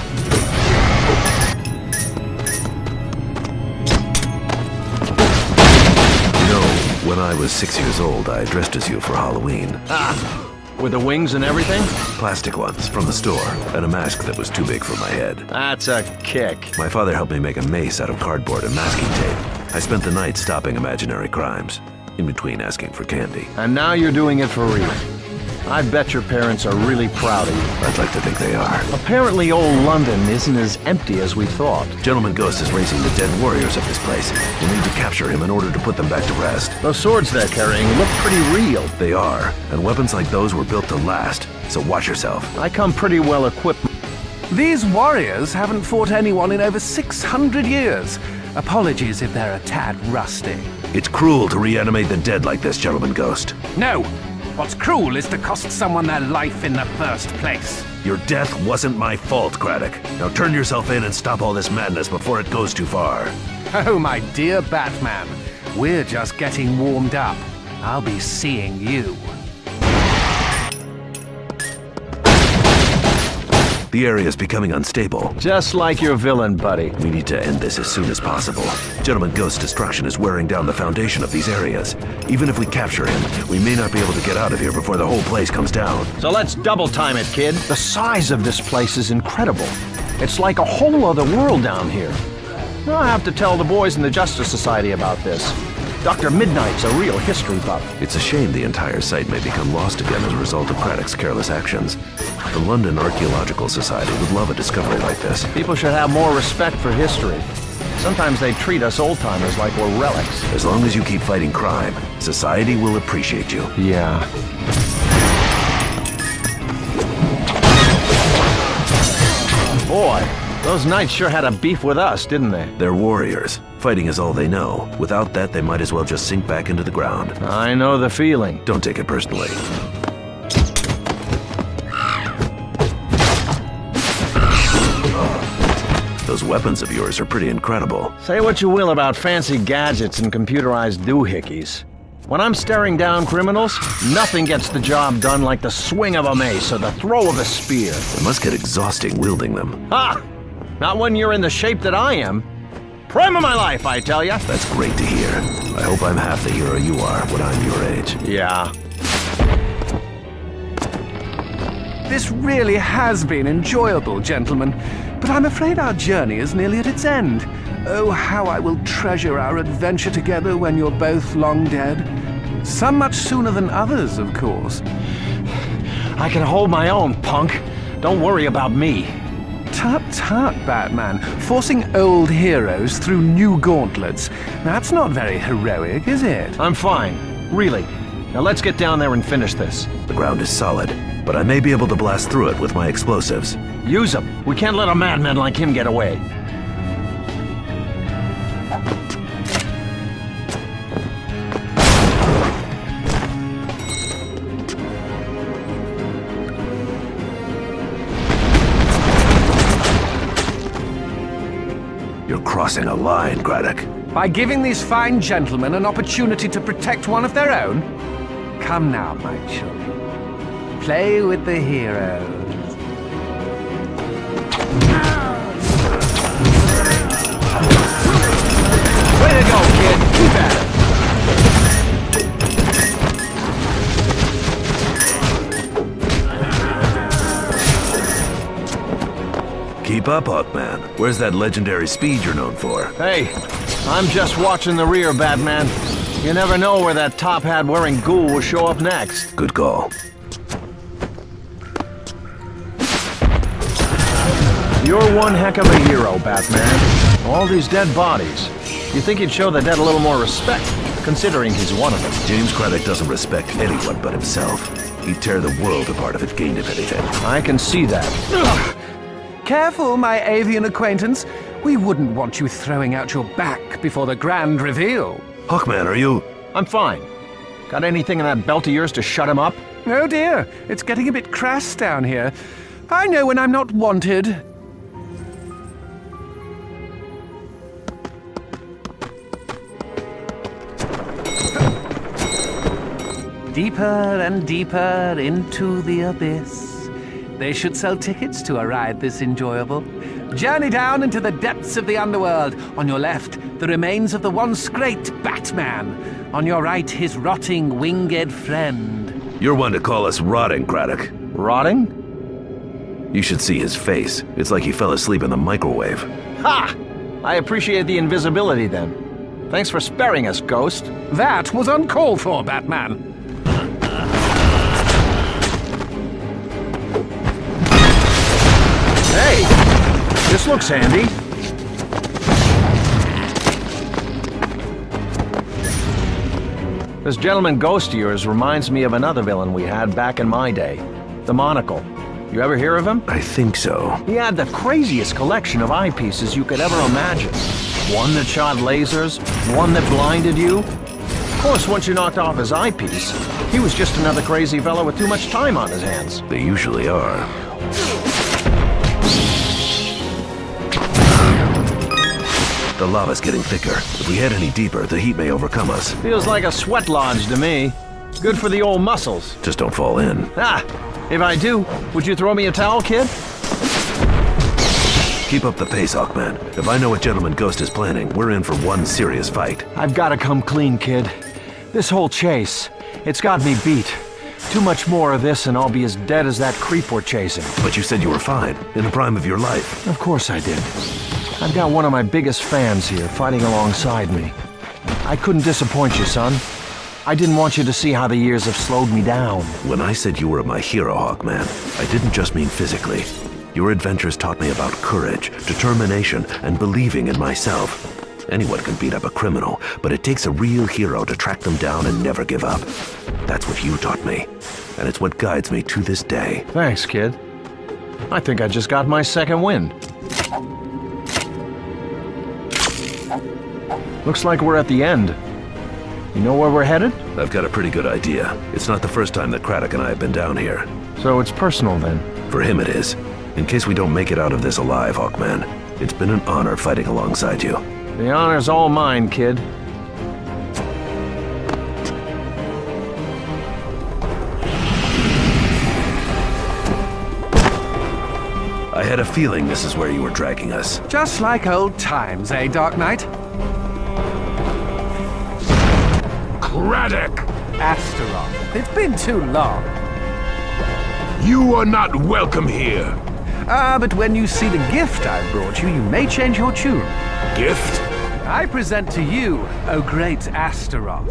When I was six years old, I dressed as you for Halloween. Ah, with the wings and everything? Plastic ones from the store, and a mask that was too big for my head. That's a kick. My father helped me make a mace out of cardboard and masking tape. I spent the night stopping imaginary crimes, in between asking for candy. And now you're doing it for real. I bet your parents are really proud of you. I'd like to think they are. Apparently old London isn't as empty as we thought. Gentleman Ghost is raising the dead warriors of this place. We'll need to capture him in order to put them back to rest. Those swords they're carrying look pretty real. They are, and weapons like those were built to last, so watch yourself. I come pretty well equipped. These warriors haven't fought anyone in over 600 years. Apologies if they're a tad rusty. It's cruel to reanimate the dead like this, Gentleman Ghost. No! What's cruel is to cost someone their life in the first place. Your death wasn't my fault, Craddock. Now turn yourself in and stop all this madness before it goes too far. Oh, my dear Batman, we're just getting warmed up. I'll be seeing you. The area is becoming unstable. Just like your villain, buddy. We need to end this as soon as possible. Gentleman Ghost destruction is wearing down the foundation of these areas. Even if we capture him, we may not be able to get out of here before the whole place comes down. So let's double time it, kid. The size of this place is incredible. It's like a whole other world down here. I'll have to tell the boys in the Justice Society about this. Dr. Midnight's a real history buff. It's a shame the entire site may become lost again as a result of Craddock's careless actions. The London Archaeological Society would love a discovery like this. People should have more respect for history. Sometimes they treat us old-timers like we're relics. As long as you keep fighting crime, society will appreciate you. Yeah. Boy, those knights sure had a beef with us, didn't they? They're warriors. Fighting is all they know. Without that, they might as well just sink back into the ground. I know the feeling. Don't take it personally. Those weapons of yours are pretty incredible. Say what you will about fancy gadgets and computerized doohickeys. When I'm staring down criminals, nothing gets the job done like the swing of a mace or the throw of a spear. It must get exhausting wielding them. Ha! Not when you're in the shape that I am. Prime of my life, I tell ya. That's great to hear. I hope I'm half the hero you are when I'm your age. Yeah. This really has been enjoyable, gentlemen, but I'm afraid our journey is nearly at its end. Oh, how I will treasure our adventure together when you're both long dead. Some much sooner than others, of course. I can hold my own, punk. Don't worry about me. Tut tut, Batman. Forcing old heroes through new gauntlets. That's not very heroic, is it? I'm fine. Really. Now let's get down there and finish this. The ground is solid, but I may be able to blast through it with my explosives. Use them. We can't let a madman like him get away. Crossing a line, Craddock. By giving these fine gentlemen an opportunity to protect one of their own? Come now, my children. Play with the heroes. Keep up, Hawkman. Where's that legendary speed you're known for? Hey, I'm just watching the rear, Batman. You never know where that top hat wearing ghoul will show up next. Good call. You're one heck of a hero, Batman. All these dead bodies. You think he'd show the dead a little more respect, considering he's one of them. James Craddock doesn't respect anyone but himself. He'd tear the world apart if it gained him anything. I can see that. Ugh. Careful, my avian acquaintance. We wouldn't want you throwing out your back before the grand reveal. Hawkman, are you... I'm fine. Got anything in that belt of yours to shut him up? Oh dear, it's getting a bit crass down here. I know when I'm not wanted. Deeper and deeper into the abyss. They should sell tickets to a ride this enjoyable. Journey down into the depths of the underworld. On your left, the remains of the once great Batman. On your right, his rotting, winged friend. You're one to call us rotting, Craddock. Rotting? You should see his face. It's like he fell asleep in the microwave. Ha! I appreciate the invisibility then. Thanks for sparing us, Ghost. That was uncalled for, Batman. This looks handy. This gentleman ghost of yours reminds me of another villain we had back in my day. The Monocle. You ever hear of him? I think so. He had the craziest collection of eyepieces you could ever imagine. One that shot lasers, one that blinded you. Of course, once you knocked off his eyepiece, he was just another crazy fellow with too much time on his hands. They usually are. The lava's getting thicker. If we head any deeper, the heat may overcome us. Feels like a sweat lodge to me. Good for the old muscles. Just don't fall in. Ah, if I do, would you throw me a towel, kid? Keep up the pace, Hawkman. If I know what Gentleman Ghost is planning, we're in for one serious fight. I've got to come clean, kid. This whole chase, it's got me beat. Too much more of this and I'll be as dead as that creep we're chasing. But you said you were fine, in the prime of your life. Of course I did. I've got one of my biggest fans here fighting alongside me. I couldn't disappoint you, son. I didn't want you to see how the years have slowed me down. When I said you were my hero, Hawkman, I didn't just mean physically. Your adventures taught me about courage, determination, and believing in myself. Anyone can beat up a criminal, but it takes a real hero to track them down and never give up. That's what you taught me, and it's what guides me to this day. Thanks, kid. I think I just got my second wind. Looks like we're at the end. You know where we're headed? I've got a pretty good idea. It's not the first time that Craddock and I have been down here. So it's personal then? For him it is. In case we don't make it out of this alive, Hawkman. It's been an honor fighting alongside you. The honor's all mine, kid. I had a feeling this is where you were dragging us. Just like old times, eh, Dark Knight? Craddock! Astaroth, it's been too long. You are not welcome here. Ah, but when you see the gift I've brought you, you may change your tune. Gift? I present to you, O great Astaroth,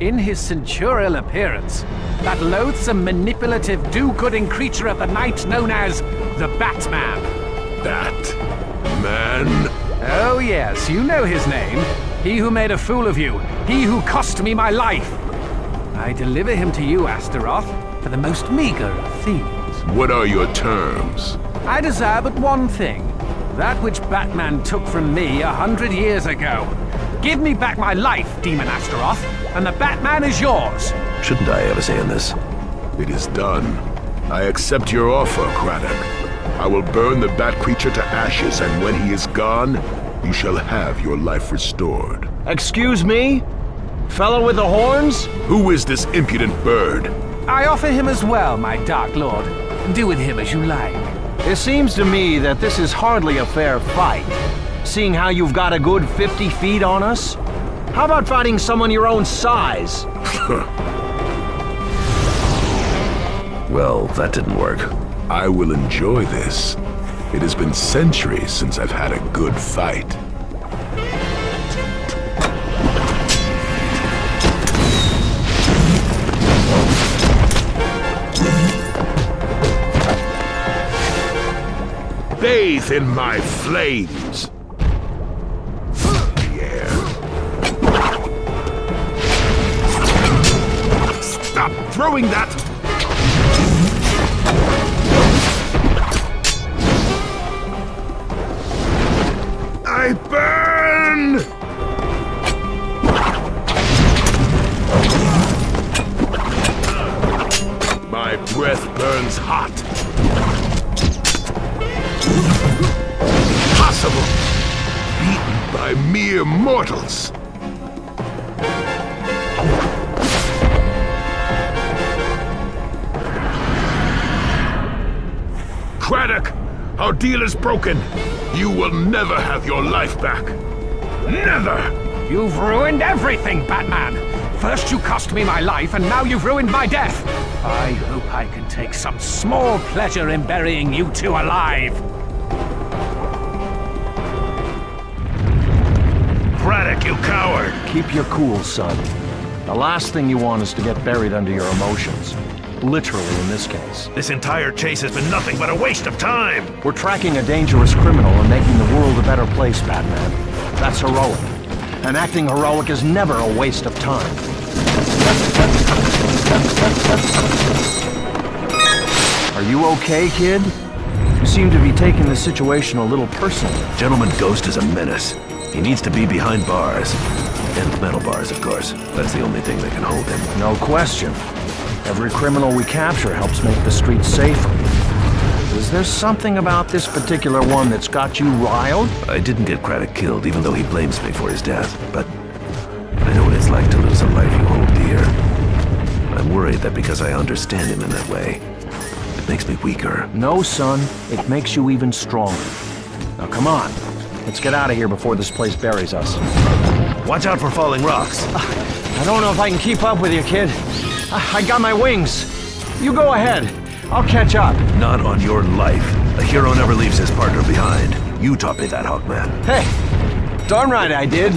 in his centurial appearance, that loathsome, manipulative, do-gooding creature of the night known as the Batman. That man? Oh yes, you know his name. He who made a fool of you. He who cost me my life. I deliver him to you, Astaroth, for the most meager of fees. What are your terms? I desire but one thing. That which Batman took from me a hundred years ago. Give me back my life, Demon Astaroth, and the Batman is yours. Shouldn't I ever say in this? It is done. I accept your offer, Craddock. I will burn the Bat Creature to ashes, and when he is gone, you shall have your life restored. Excuse me? Fellow with the horns? Who is this impudent bird? I offer him as well, my Dark Lord. Do with him as you like. It seems to me that this is hardly a fair fight, seeing how you've got a good 50 feet on us. How about fighting someone your own size? well, that didn't work. I will enjoy this. It has been centuries since I've had a good fight. Bathe in my flames! Stop throwing that! I burn! My breath burns hot. Possible. Beaten by mere mortals. Craddock, our deal is broken. You will never have your life back. Never! You've ruined everything, Batman! First you cost me my life, and now you've ruined my death! I hope I can take some small pleasure in burying you two alive! Craddock, you coward! Keep your cool, son. The last thing you want is to get buried under your emotions. Literally, in this case. This entire chase has been nothing but a waste of time! We're tracking a dangerous criminal and making the world a better place, Batman. That's heroic. And acting heroic is never a waste of time. Are you okay, kid? You seem to be taking the situation a little personally. Gentleman Ghost is a menace. He needs to be behind bars. And metal bars, of course. That's the only thing that can hold him. No question. Every criminal we capture helps make the streets safer. Is there something about this particular one that's got you riled? I didn't get Craddock killed, even though he blames me for his death, but I know what it's like to lose a life you hold dear. I'm worried that because I understand him in that way, it makes me weaker. No, son. It makes you even stronger. Now come on. Let's get out of here before this place buries us. Watch out for falling rocks. Uh, I don't know if I can keep up with you, kid. I, I got my wings. You go ahead. I'll catch up. Not on your life. A hero never leaves his partner behind. You taught me that, Hawkman. Hey, darn right I did.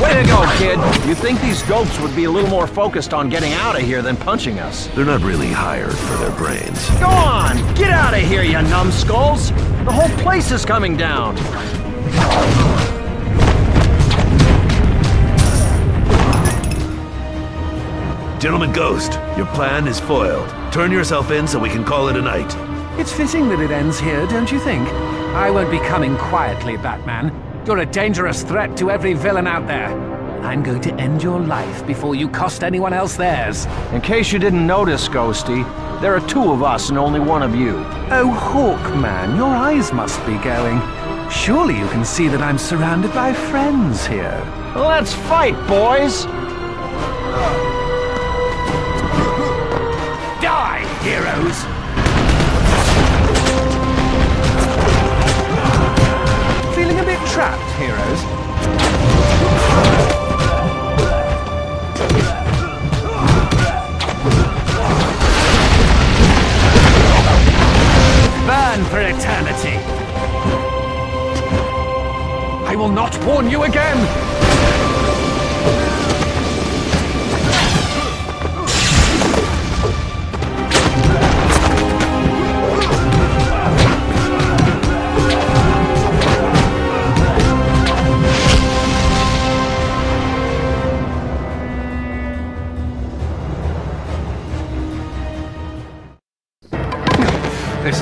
Way to go, kid. You think these dopes would be a little more focused on getting out of here than punching us? They're not really hired for their brains. Go on! Get out of here, you numbskulls! The whole place is coming down! Gentleman Ghost, your plan is foiled. Turn yourself in so we can call it a night. It's fitting that it ends here, don't you think? I won't be coming quietly, Batman. You're a dangerous threat to every villain out there. I'm going to end your life before you cost anyone else theirs. In case you didn't notice, Ghosty, there are two of us and only one of you. Oh, Hawkman, your eyes must be going. Surely you can see that I'm surrounded by friends here. Let's fight, boys! Die, heroes! Trapped, heroes? Burn for eternity! I will not warn you again!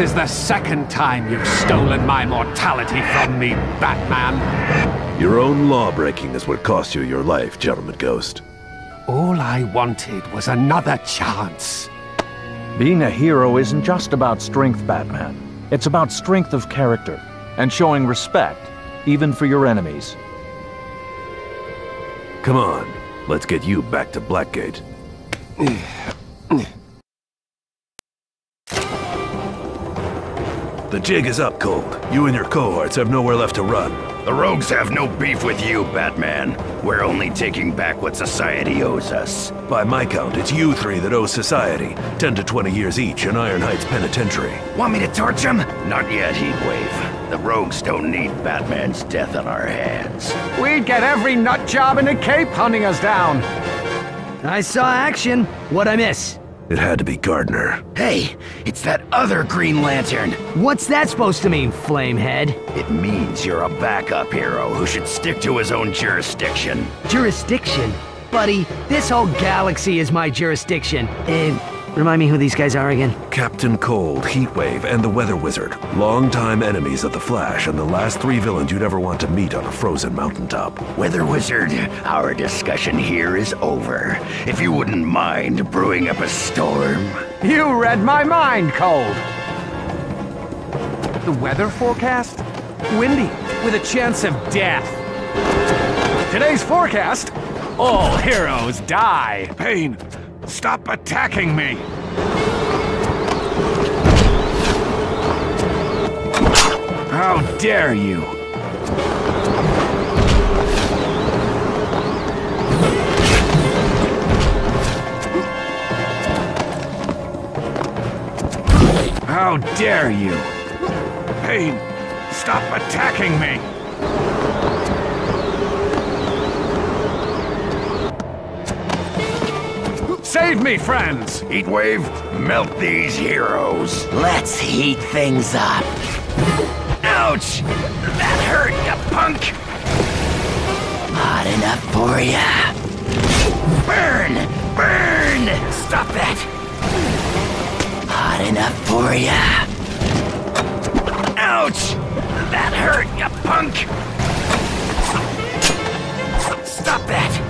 Is the second time you've stolen my mortality from me, Batman. Your own law-breaking is what cost you your life, Gentleman Ghost. All I wanted was another chance. Being a hero isn't just about strength, Batman. It's about strength of character and showing respect, even for your enemies. Come on, let's get you back to Blackgate. The jig is up, Cold. You and your cohorts have nowhere left to run. The rogues have no beef with you, Batman. We're only taking back what society owes us. By my count, it's you three that owe society. 10 to 20 years each in Iron Heights Penitentiary. Want me to torch him? Not yet, Heatwave. The rogues don't need Batman's death on our hands. We'd get every nut job in the Cape hunting us down. I saw action. What'd I miss? It had to be Gardner. Hey, it's that other Green Lantern. What's that supposed to mean, Flamehead? It means you're a backup hero who should stick to his own jurisdiction. Jurisdiction? Buddy, this whole galaxy is my jurisdiction. And Remind me who these guys are again. Captain Cold, Heatwave, and the Weather Wizard. Longtime enemies of the Flash and the last three villains you'd ever want to meet on a frozen mountaintop. Weather Wizard, our discussion here is over. If you wouldn't mind brewing up a storm. You read my mind, Cold. The weather forecast? Windy, with a chance of death. Today's forecast all heroes die. Pain, stop attacking me! How dare you! How dare you! Pain, stop attacking me! Save me, friends! Heatwave, melt these heroes. Let's heat things up. Ouch! That hurt, you punk! Hot enough for ya. Burn! Burn! Stop that! Hot enough for ya. Ouch! That hurt, you punk! Stop that!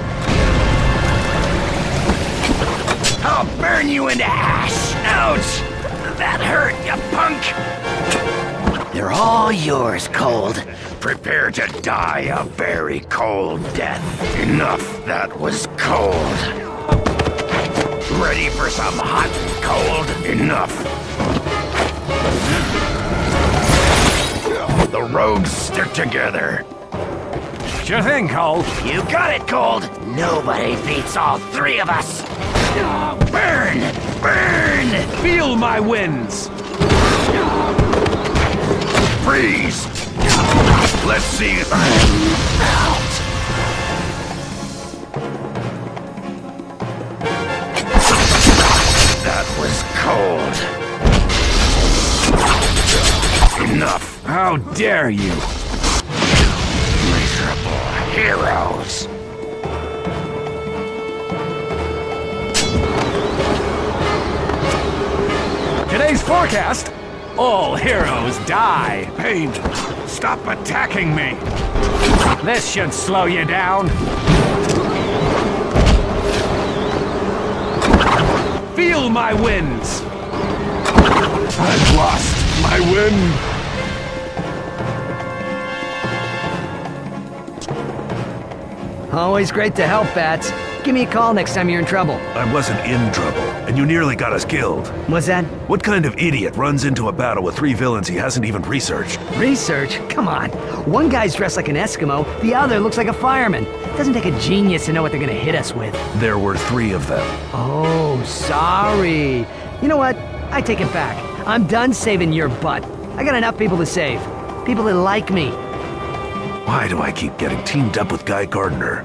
I'll burn you into ash! Ouch! That hurt, you punk! They're all yours, Cold. Prepare to die a very cold death. Enough, that was cold. Ready for some hot cold? Enough. The rogues stick together. Sure thing, Cold. You got it, Cold. Nobody beats all three of us. Burn! Burn! Feel my winds! Freeze! Let's see if I out! That was cold. Enough. How dare you! Miserable heroes. Today's forecast all heroes die. Pain, stop attacking me! This should slow you down. Feel my winds. I've lost my wind! Always great to help, Bats. Give me a call next time you're in trouble. I wasn't in trouble, and you nearly got us killed. What's that? What kind of idiot runs into a battle with three villains he hasn't even researched? Research? Come on. One guy's dressed like an Eskimo, the other looks like a fireman. Doesn't take a genius to know what they're gonna hit us with. There were three of them. Oh, sorry. You know what? I take it back. I'm done saving your butt. I got enough people to save. People that like me. Why do I keep getting teamed up with Guy Gardner?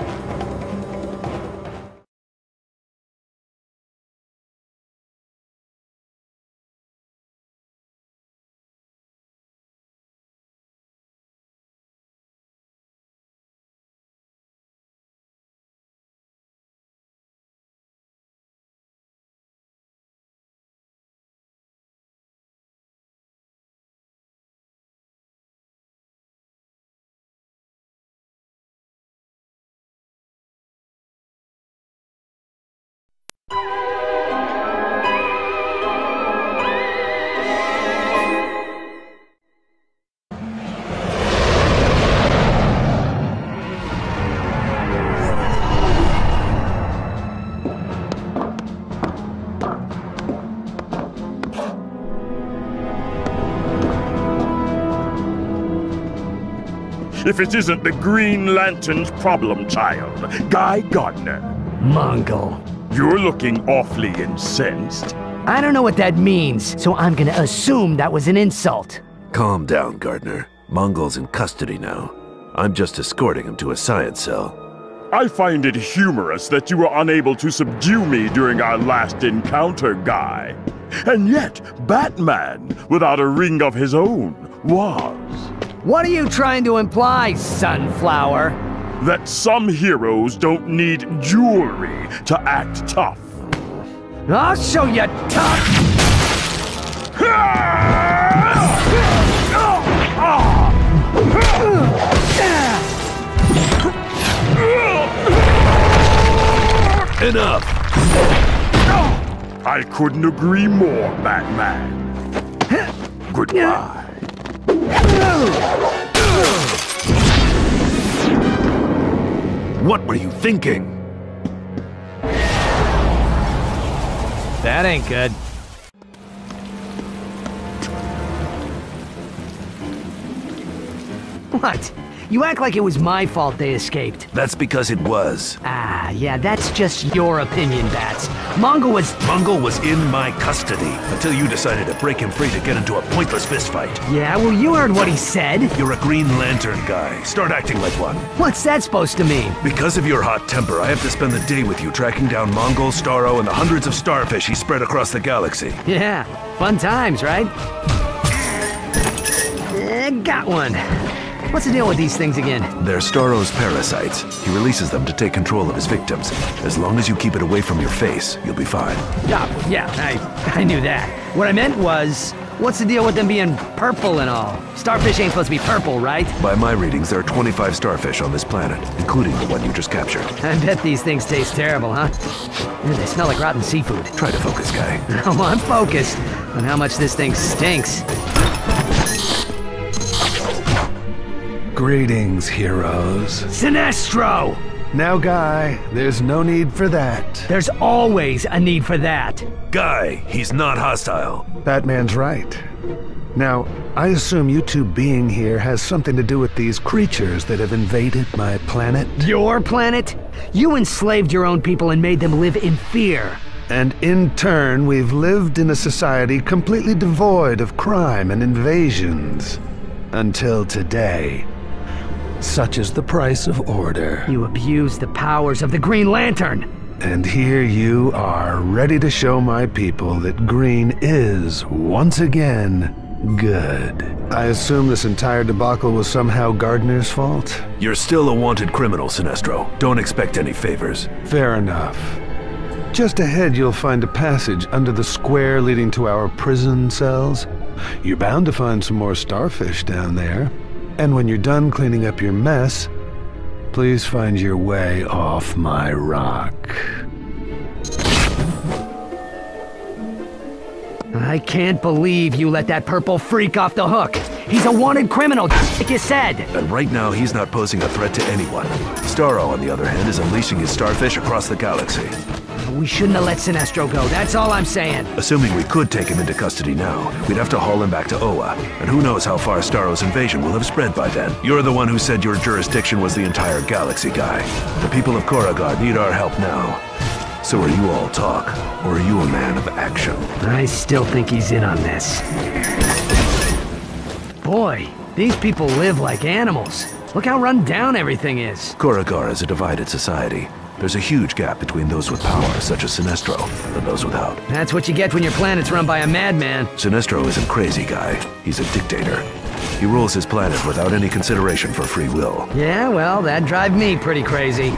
If it isn't the Green Lantern's problem child, Guy Gardner. Mongul. You're looking awfully incensed. I don't know what that means, so I'm gonna assume that was an insult. Calm down, Gardner. Mongul's in custody now. I'm just escorting him to a science cell. I find it humorous that you were unable to subdue me during our last encounter, Guy. And yet, Batman, without a ring of his own, was. What are you trying to imply, Sunflower? That some heroes don't need jewelry to act tough. I'll show you tough! Enough! I couldn't agree more, Batman. Goodbye. What were you thinking? That ain't good. What? You act like it was my fault they escaped. That's because it was. Ah, yeah, that's just your opinion, Bats. Mongul was. Mongul was in my custody until you decided to break him free to get into a pointless fistfight. Yeah, well, you heard what he said. You're a Green Lantern guy. Start acting like one. What's that supposed to mean? Because of your hot temper, I have to spend the day with you tracking down Mongul, Starro, and the hundreds of starfish he spread across the galaxy. Yeah, fun times, right? Eh, got one. What's the deal with these things again? They're Starro's parasites. He releases them to take control of his victims. As long as you keep it away from your face, you'll be fine. Yeah, yeah, I, I knew that. What I meant was, what's the deal with them being purple and all? Starfish ain't supposed to be purple, right? By my readings, there are 25 starfish on this planet, including the one you just captured. I bet these things taste terrible, huh? They smell like rotten seafood. Try to focus, guy. Oh, I'm focused on how much this thing stinks. Greetings, heroes. Sinestro! Now, Guy, there's no need for that. There's always a need for that. Guy, he's not hostile. Batman's right. Now, I assume you two being here has something to do with these creatures that have invaded my planet. Your planet? You enslaved your own people and made them live in fear. And in turn, we've lived in a society completely devoid of crime and invasions. Until today. Such is the price of order. You abuse the powers of the Green Lantern. And here you are, ready to show my people that green is, once again, good. I assume this entire debacle was somehow Gardner's fault? You're still a wanted criminal, Sinestro. Don't expect any favors. Fair enough. Just ahead, you'll find a passage under the square leading to our prison cells. You're bound to find some more starfish down there. And when you're done cleaning up your mess, please find your way off my rock. I can't believe you let that purple freak off the hook. He's a wanted criminal, like you said. And right now, he's not posing a threat to anyone. Starro, on the other hand, is unleashing his starfish across the galaxy. We shouldn't have let Sinestro go, that's all I'm saying. Assuming we could take him into custody now, we'd have to haul him back to Oa. And who knows how far Starro's invasion will have spread by then. You're the one who said your jurisdiction was the entire galaxy, guy. The people of Korugar need our help now. So are you all talk, or are you a man of action? I still think he's in on this. Boy, these people live like animals. Look how run down everything is. Korugar is a divided society. There's a huge gap between those with power, such as Sinestro, and those without. That's what you get when your planet's run by a madman. Sinestro isn't crazy, guy. He's a dictator. He rules his planet without any consideration for free will. Yeah, well, that drive me pretty crazy.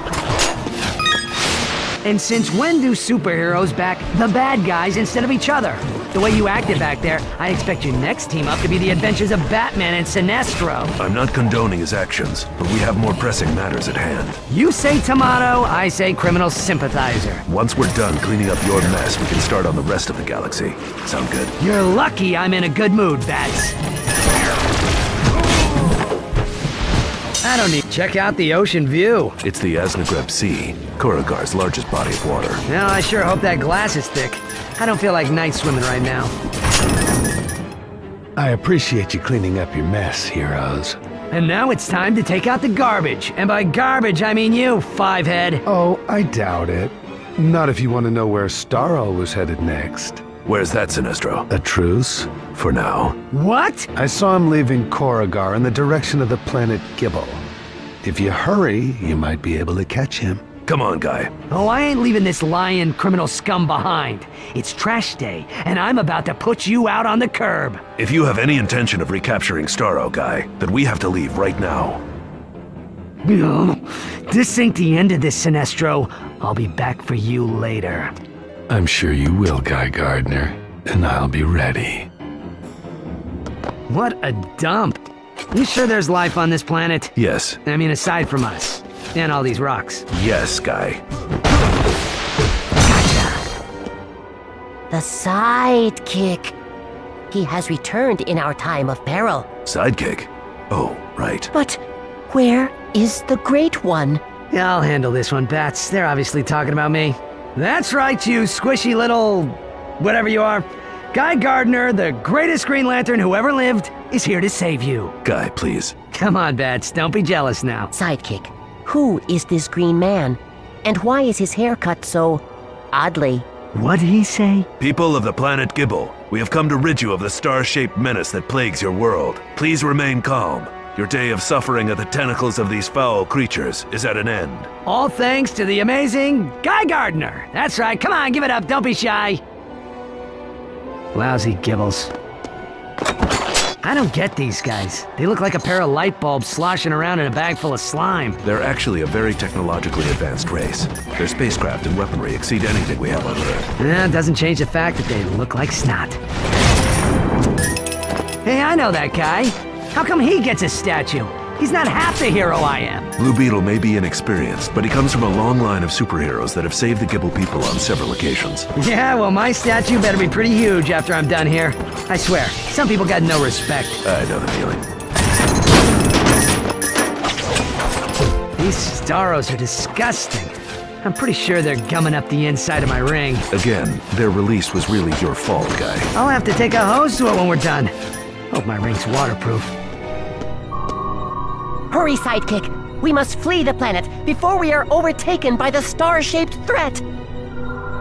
And since when do superheroes back the bad guys instead of each other? The way you acted back there, I expect your next team up to be the adventures of Batman and Sinestro. I'm not condoning his actions, but we have more pressing matters at hand. You say tomato, I say criminal sympathizer. Once we're done cleaning up your mess, we can start on the rest of the galaxy. Sound good? You're lucky I'm in a good mood, Bats. I don't need. Check out the ocean view. It's the Asnagreb Sea, Korugar's largest body of water. Now, I sure hope that glass is thick. I don't feel like night swimming right now. I appreciate you cleaning up your mess, heroes. And now it's time to take out the garbage. And by garbage, I mean you, five-head. Oh, I doubt it. Not if you want to know where Starro was headed next. Where's that, Sinestro? A truce? For now. What? I saw him leaving Korugar in the direction of the planet Gibble. If you hurry, you might be able to catch him. Come on, guy. Oh, I ain't leaving this lying criminal scum behind. It's trash day, and I'm about to put you out on the curb. If you have any intention of recapturing Starro, guy, then we have to leave right now. No, this ain't the end of this, Sinestro. I'll be back for you later. I'm sure you will, Guy Gardner, and I'll be ready. What a dump. You sure there's life on this planet? Yes. I mean, aside from us. And all these rocks. Yes, Guy. Gotcha. The sidekick. He has returned in our time of peril. Sidekick? Oh, right. But where is the Great One? Yeah, I'll handle this one, Bats. They're obviously talking about me. That's right, you squishy little. whatever you are. Guy Gardner, the greatest Green Lantern who ever lived, is here to save you. Guy, please. Come on, Bats. Don't be jealous now. Sidekick. Who is this green man? And why is his hair cut so oddly? What'd he say? People of the planet Gibble, we have come to rid you of the star-shaped menace that plagues your world. Please remain calm. Your day of suffering at the tentacles of these foul creatures is at an end. All thanks to the amazing Guy Gardner. That's right. Come on, give it up. Don't be shy. Lousy gibbles. I don't get these guys. They look like a pair of light bulbs sloshing around in a bag full of slime. They're actually a very technologically advanced race. Their spacecraft and weaponry exceed anything we have on Earth. Yeah, it doesn't change the fact that they look like snot. Hey, I know that guy. How come he gets a statue? He's not half the hero I am. Blue Beetle may be inexperienced, but he comes from a long line of superheroes that have saved the Gibble people on several occasions. Yeah, well, my statue better be pretty huge after I'm done here. I swear, some people got no respect. I know the feeling. These Starros are disgusting. I'm pretty sure they're gumming up the inside of my ring. Again, their release was really your fault, Guy. I'll have to take a hose to it when we're done. Hope my ring's waterproof. Hurry, Sidekick. We must flee the planet before we are overtaken by the star-shaped threat.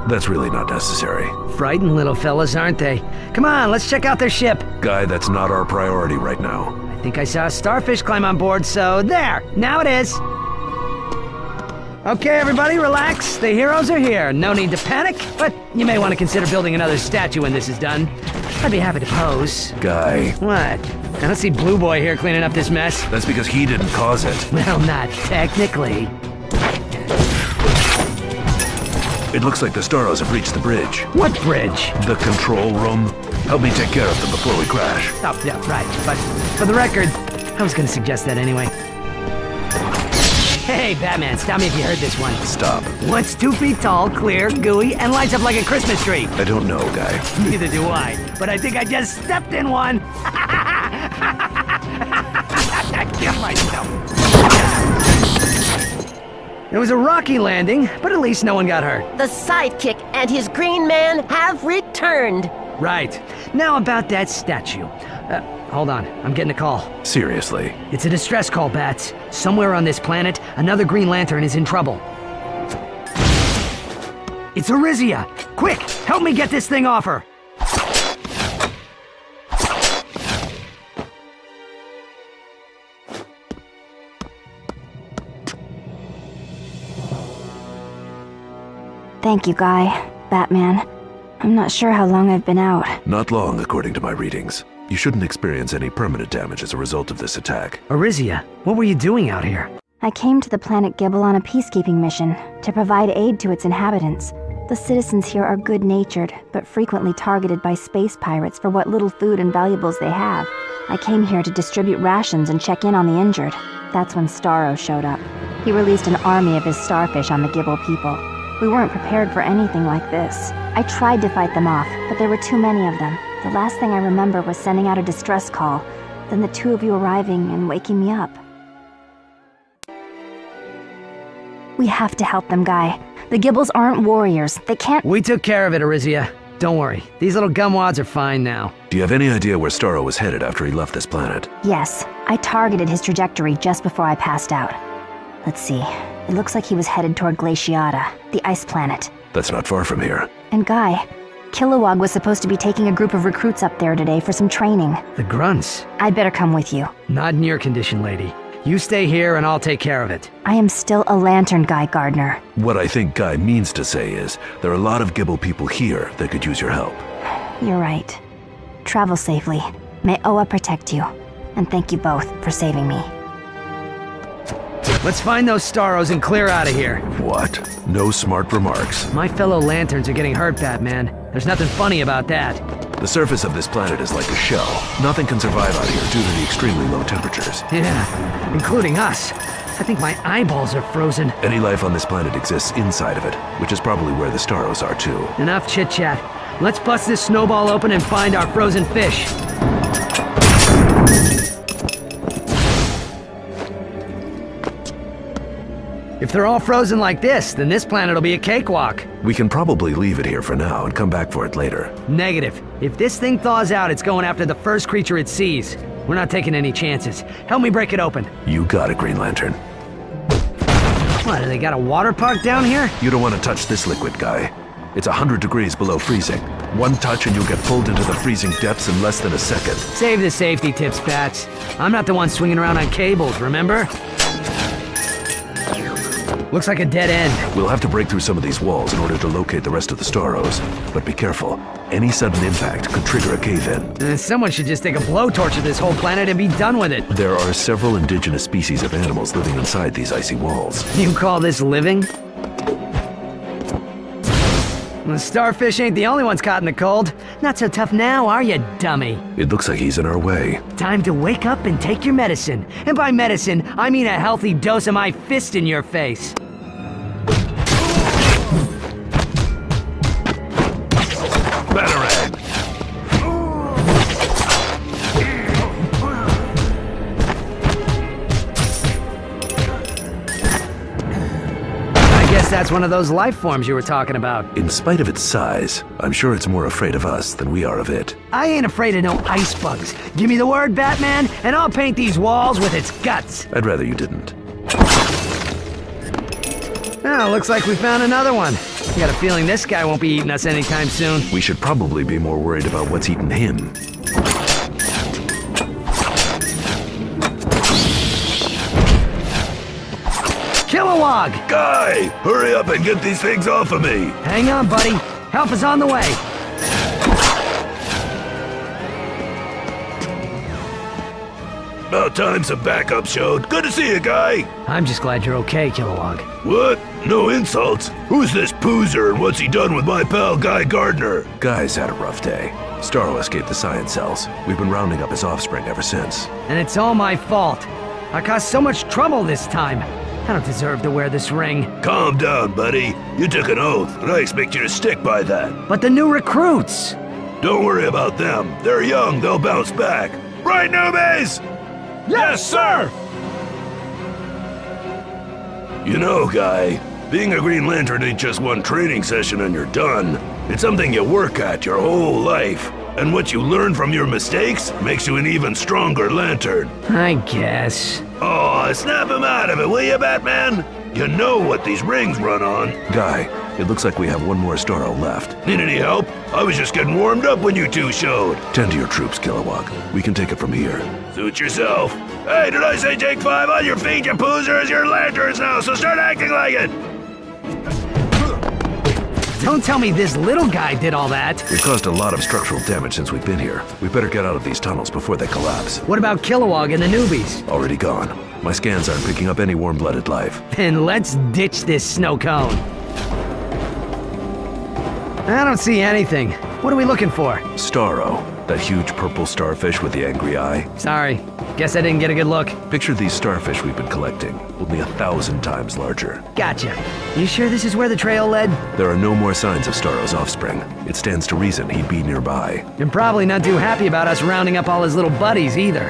That's really not necessary. Frightened little fellas, aren't they? Come on, let's check out their ship. Guy, that's not our priority right now. I think I saw a starfish climb on board, so there, now it is. Okay, everybody, relax. The heroes are here. No need to panic, but you may want to consider building another statue when this is done. I'd be happy to pose. Guy. What? I don't see Blue Boy here cleaning up this mess. That's because he didn't cause it. Well, not technically. It looks like the Starros have reached the bridge. What bridge? The control room. Help me take care of them before we crash. Oh, yeah, right. But for the record, I was gonna suggest that anyway. Hey, Batman, stop me if you heard this one. Stop. What's two feet tall, clear, gooey, and lights up like a Christmas tree? I don't know, Guy. Neither do I, but I think I just stepped in one. I killed myself. It was a rocky landing, but at least no one got hurt. The Sidekick and his green man have returned. Right. Now about that statue. Uh, hold on, I'm getting a call. Seriously. It's a distress call, Bats. Somewhere on this planet, another Green Lantern is in trouble. It's Arisia! Quick, help me get this thing off her! Thank you, Guy. Batman. I'm not sure how long I've been out. Not long, according to my readings. You shouldn't experience any permanent damage as a result of this attack. Arisia, what were you doing out here? I came to the planet Gibble on a peacekeeping mission to provide aid to its inhabitants. The citizens here are good natured, but frequently targeted by space pirates for what little food and valuables they have. I came here to distribute rations and check in on the injured. That's when Starro showed up. He released an army of his starfish on the Gibble people. We weren't prepared for anything like this. I tried to fight them off, but there were too many of them. The last thing I remember was sending out a distress call, then the two of you arriving and waking me up. We have to help them, Guy. The Gibbles aren't warriors. They can't- We took care of it, Arisia. Don't worry. These little gumwads are fine now. Do you have any idea where Starro was headed after he left this planet? Yes, I targeted his trajectory just before I passed out. Let's see. It looks like he was headed toward Glaciata, the ice planet. That's not far from here. And Guy, Kilowog was supposed to be taking a group of recruits up there today for some training. The grunts? I'd better come with you. Not in your condition, lady. You stay here and I'll take care of it. I am still a lantern guy, Gardner. What I think Guy means to say is, there are a lot of Gibble people here that could use your help. You're right. Travel safely. May Oa protect you. And thank you both for saving me. Let's find those Starros and clear out of here. What? No smart remarks. My fellow Lanterns are getting hurt, Batman. There's nothing funny about that. The surface of this planet is like a shell. Nothing can survive out here due to the extremely low temperatures. Yeah, including us. I think my eyeballs are frozen. Any life on this planet exists inside of it, which is probably where the Starros are too. Enough chit chat. Let's bust this snowball open and find our frozen fish. If they're all frozen like this, then this planet will be a cakewalk. We can probably leave it here for now and come back for it later. Negative. If this thing thaws out, it's going after the first creature it sees. We're not taking any chances. Help me break it open. You got it, Green Lantern. What, they got a water park down here? You don't want to touch this liquid, guy. It's a 100 degrees below freezing. One touch and you'll get pulled into the freezing depths in less than a second. Save the safety tips, Bats. I'm not the one swinging around on cables, remember? Looks like a dead end. We'll have to break through some of these walls in order to locate the rest of the Starros. But be careful. Any sudden impact could trigger a cave-in. Uh, someone should just take a blowtorch to this whole planet and be done with it. There are several indigenous species of animals living inside these icy walls. You call this living? The starfish ain't the only ones caught in the cold. Not so tough now, are you, dummy? It looks like he's in our way. Time to wake up and take your medicine. And by medicine, I mean a healthy dose of my fist in your face. That's one of those life forms you were talking about. In spite of its size, I'm sure it's more afraid of us than we are of it. I ain't afraid of no ice bugs. Give me the word, Batman, and I'll paint these walls with its guts. I'd rather you didn't. Oh, looks like we found another one. I got a feeling this guy won't be eating us anytime soon. We should probably be more worried about what's eating him. Kilowog! Guy! Hurry up and get these things off of me! Hang on, buddy. Help is on the way. About time some backup showed. Good to see you, Guy! I'm just glad you're okay, Kilowog. What? No insults? Who's this poozer and what's he done with my pal Guy Gardner? Guy's had a rough day. Starro escaped the science cells. We've been rounding up his offspring ever since. And it's all my fault. I caused so much trouble this time. I don't deserve to wear this ring. Calm down, buddy. You took an oath, and I expect you to stick by that. But the new recruits! Don't worry about them. They're young, they'll bounce back. Right, newbies? Yes, sir! You know, Guy, being a Green Lantern ain't just one training session and you're done. It's something you work at your whole life. And what you learn from your mistakes makes you an even stronger Lantern. I guess. Oh, snap him out of it, will you, Batman? You know what these rings run on. Guy, it looks like we have one more Starro left. Need any help? I was just getting warmed up when you two showed. Tend to your troops, Kilowog. We can take it from here. Suit yourself. Hey, did I say take five on your feet, you poozers? You're lanterns now, so start acting like it! Don't tell me this little guy did all that. We've caused a lot of structural damage since we've been here. We better get out of these tunnels before they collapse. What about Kilowog and the newbies? Already gone. My scans aren't picking up any warm-blooded life. Then let's ditch this snow cone. I don't see anything. What are we looking for? Starro, that huge purple starfish with the angry eye. Sorry. Guess I didn't get a good look. Picture these starfish we've been collecting, only a thousand times larger. Gotcha. You sure this is where the trail led? There are no more signs of Starro's offspring. It stands to reason he'd be nearby. And probably not too happy about us rounding up all his little buddies either.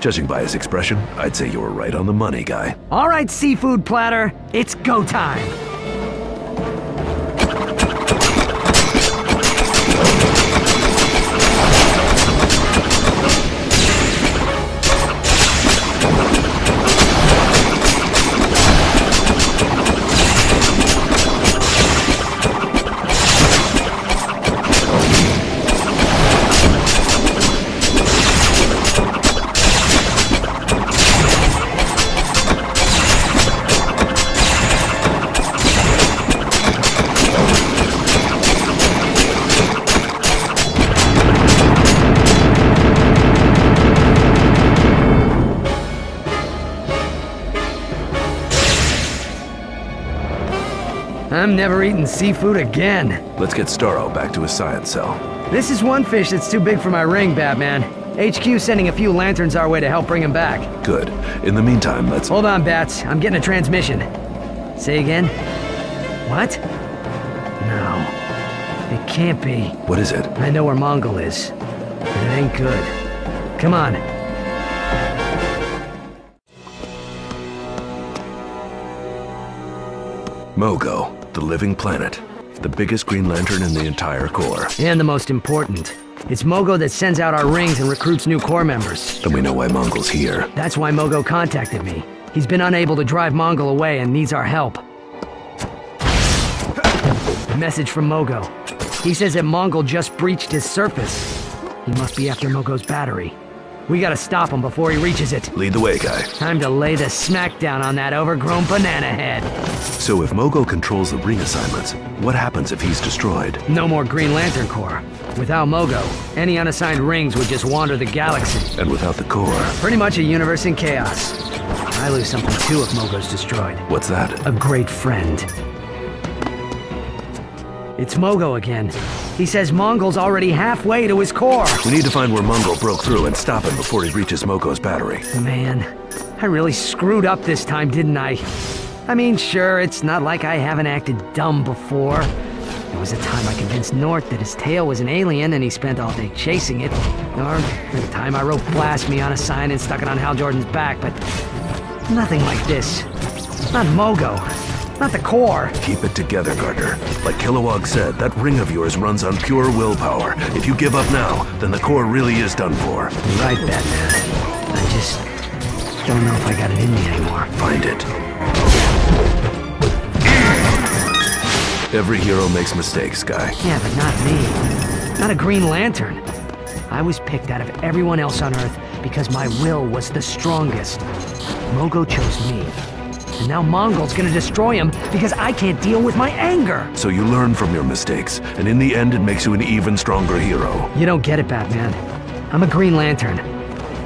Judging by his expression, I'd say you were right on the money, guy. All right, seafood platter, it's go time. I'm never eating seafood again. Let's get Starro back to his science cell. This is one fish that's too big for my ring, Batman. HQ sending a few lanterns our way to help bring him back. Good. In the meantime, let's... Hold on, Bats. I'm getting a transmission. Say again? What? No. It can't be. What is it? I know where Mongul is. But it ain't good. Come on. Mogo, the living planet. The biggest Green Lantern in the entire Corps. And the most important. It's Mogo that sends out our rings and recruits new Corps members. Then we know why Mongul's here. That's why Mogo contacted me. He's been unable to drive Mongul away and needs our help. Message from Mogo. He says that Mongul just breached his surface. He must be after Mogo's battery. We gotta stop him before he reaches it. Lead the way, guy. Time to lay the smackdown on that overgrown banana head. So if Mogo controls the ring assignments, what happens if he's destroyed? No more Green Lantern Corps. Without Mogo, any unassigned rings would just wander the galaxy. And without the Corps? Pretty much a universe in chaos. I lose something too if Mogo's destroyed. What's that? A great friend. It's Mogo again. He says Mongul's already halfway to his core. We need to find where Mongul broke through and stop him before he reaches Mogo's battery. Man, I really screwed up this time, didn't I? I mean, sure, it's not like I haven't acted dumb before. There was a time I convinced North that his tail was an alien and he spent all day chasing it. Or the time I wrote Blast Me on a sign and stuck it on Hal Jordan's back, but nothing like this. Not Mogo. Not the core. Keep it together, Gardner. Like Kilowog said, that ring of yours runs on pure willpower. If you give up now, then the core really is done for. Right, Batman. I just don't know if I got it in me anymore. Find it. Every hero makes mistakes, Guy. Yeah, but not me. Not a Green Lantern. I was picked out of everyone else on Earth because my will was the strongest. Mogo chose me. And now Mongul's gonna destroy him because I can't deal with my anger. So you learn from your mistakes, and in the end it makes you an even stronger hero. You don't get it, Batman. I'm a Green Lantern.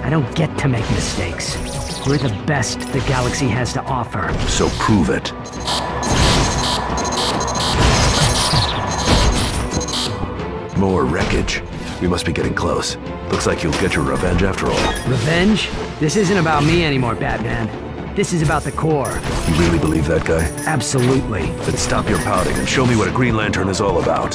I don't get to make mistakes. We're the best the galaxy has to offer. So prove it. More wreckage. We must be getting close. Looks like you'll get your revenge after all. Revenge? This isn't about me anymore, Batman. This is about the core. You really believe that guy? Absolutely. Then stop your pouting and show me what a Green Lantern is all about.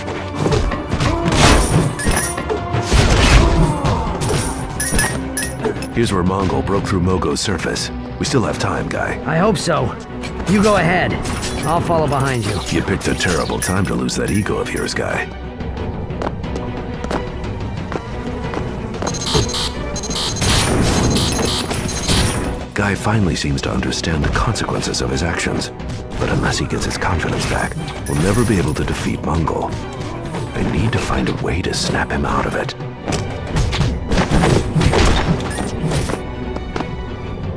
Here's where Mongul broke through Mogo's surface. We still have time, guy. I hope so. You go ahead. I'll follow behind you. You picked a terrible time to lose that ego of yours, guy. Guy finally seems to understand the consequences of his actions. But unless he gets his confidence back, we'll never be able to defeat Mongul. I need to find a way to snap him out of it.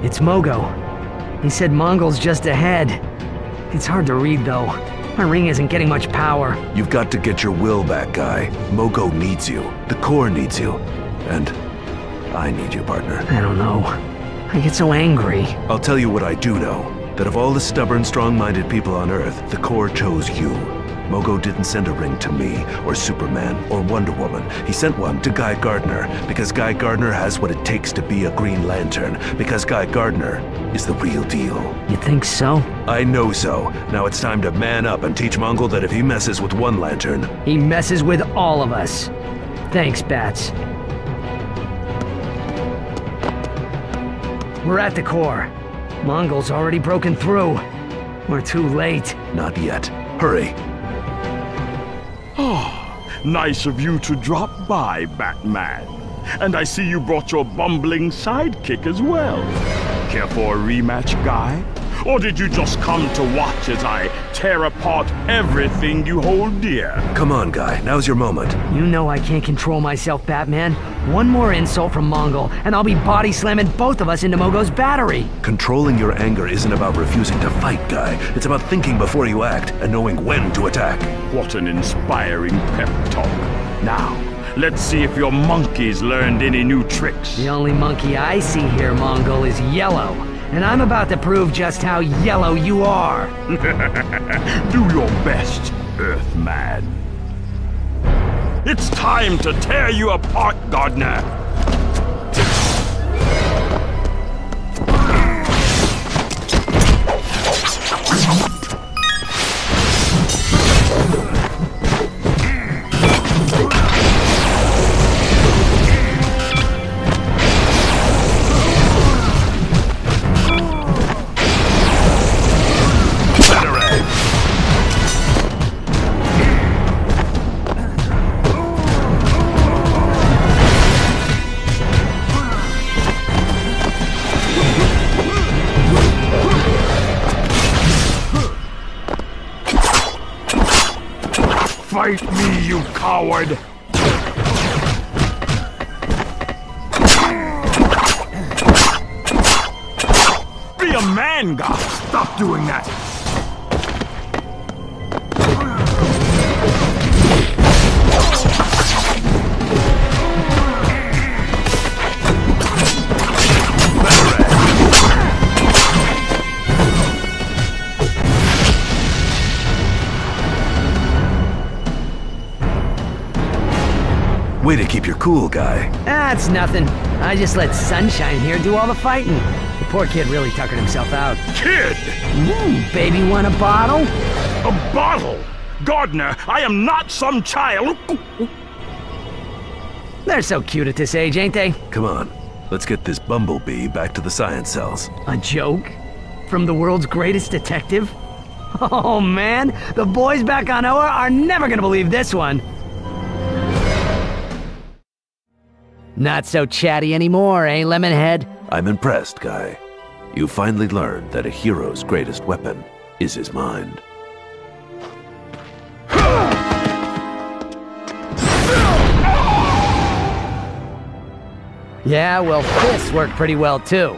It's Mogo. He said Mongul's just ahead. It's hard to read, though. My ring isn't getting much power. You've got to get your will back, Guy. Mogo needs you. The Corps needs you. And I need you, partner. I don't know. I get so angry. I'll tell you what I do know. That of all the stubborn, strong-minded people on Earth, the Corps chose you. Mogo didn't send a ring to me, or Superman, or Wonder Woman. He sent one to Guy Gardner, because Guy Gardner has what it takes to be a Green Lantern, because Guy Gardner is the real deal. You think so? I know so. Now it's time to man up and teach Mongul that if he messes with one lantern... He messes with all of us. Thanks, Bats. We're at the core. Mongul's already broken through. We're too late. Not yet. Hurry. Oh, nice of you to drop by, Batman. And I see you brought your bumbling sidekick as well. Care for a rematch, Guy? Or did you just come to watch as I tear apart everything you hold dear? Come on, Guy. Now's your moment. You know I can't control myself, Batman. One more insult from Mongul, and I'll be body slamming both of us into Mogo's battery. Controlling your anger isn't about refusing to fight, Guy. It's about thinking before you act and knowing when to attack. What an inspiring pep talk. Now, let's see if your monkey's learned any new tricks. The only monkey I see here, Mongul, is yellow. and I'm about to prove just how yellow you are. Do your best, Earthman. It's time to tear you apart, Gardner. You coward! Be a man, God! Stop doing that! Way to keep your cool, guy. That's nothing. I just let Sunshine here do all the fighting. The poor kid really tuckered himself out. Kid! Ooh, baby want a bottle? A bottle? Gardner, I am not some child. They're so cute at this age, ain't they? Come on, let's get this bumblebee back to the science cells. A joke? From the world's greatest detective? Oh man, the boys back on Oa are never gonna believe this one. Not so chatty anymore, eh, Lemonhead? I'm impressed, Guy. You finally learned that a hero's greatest weapon is his mind. Yeah, well, fists work pretty well too.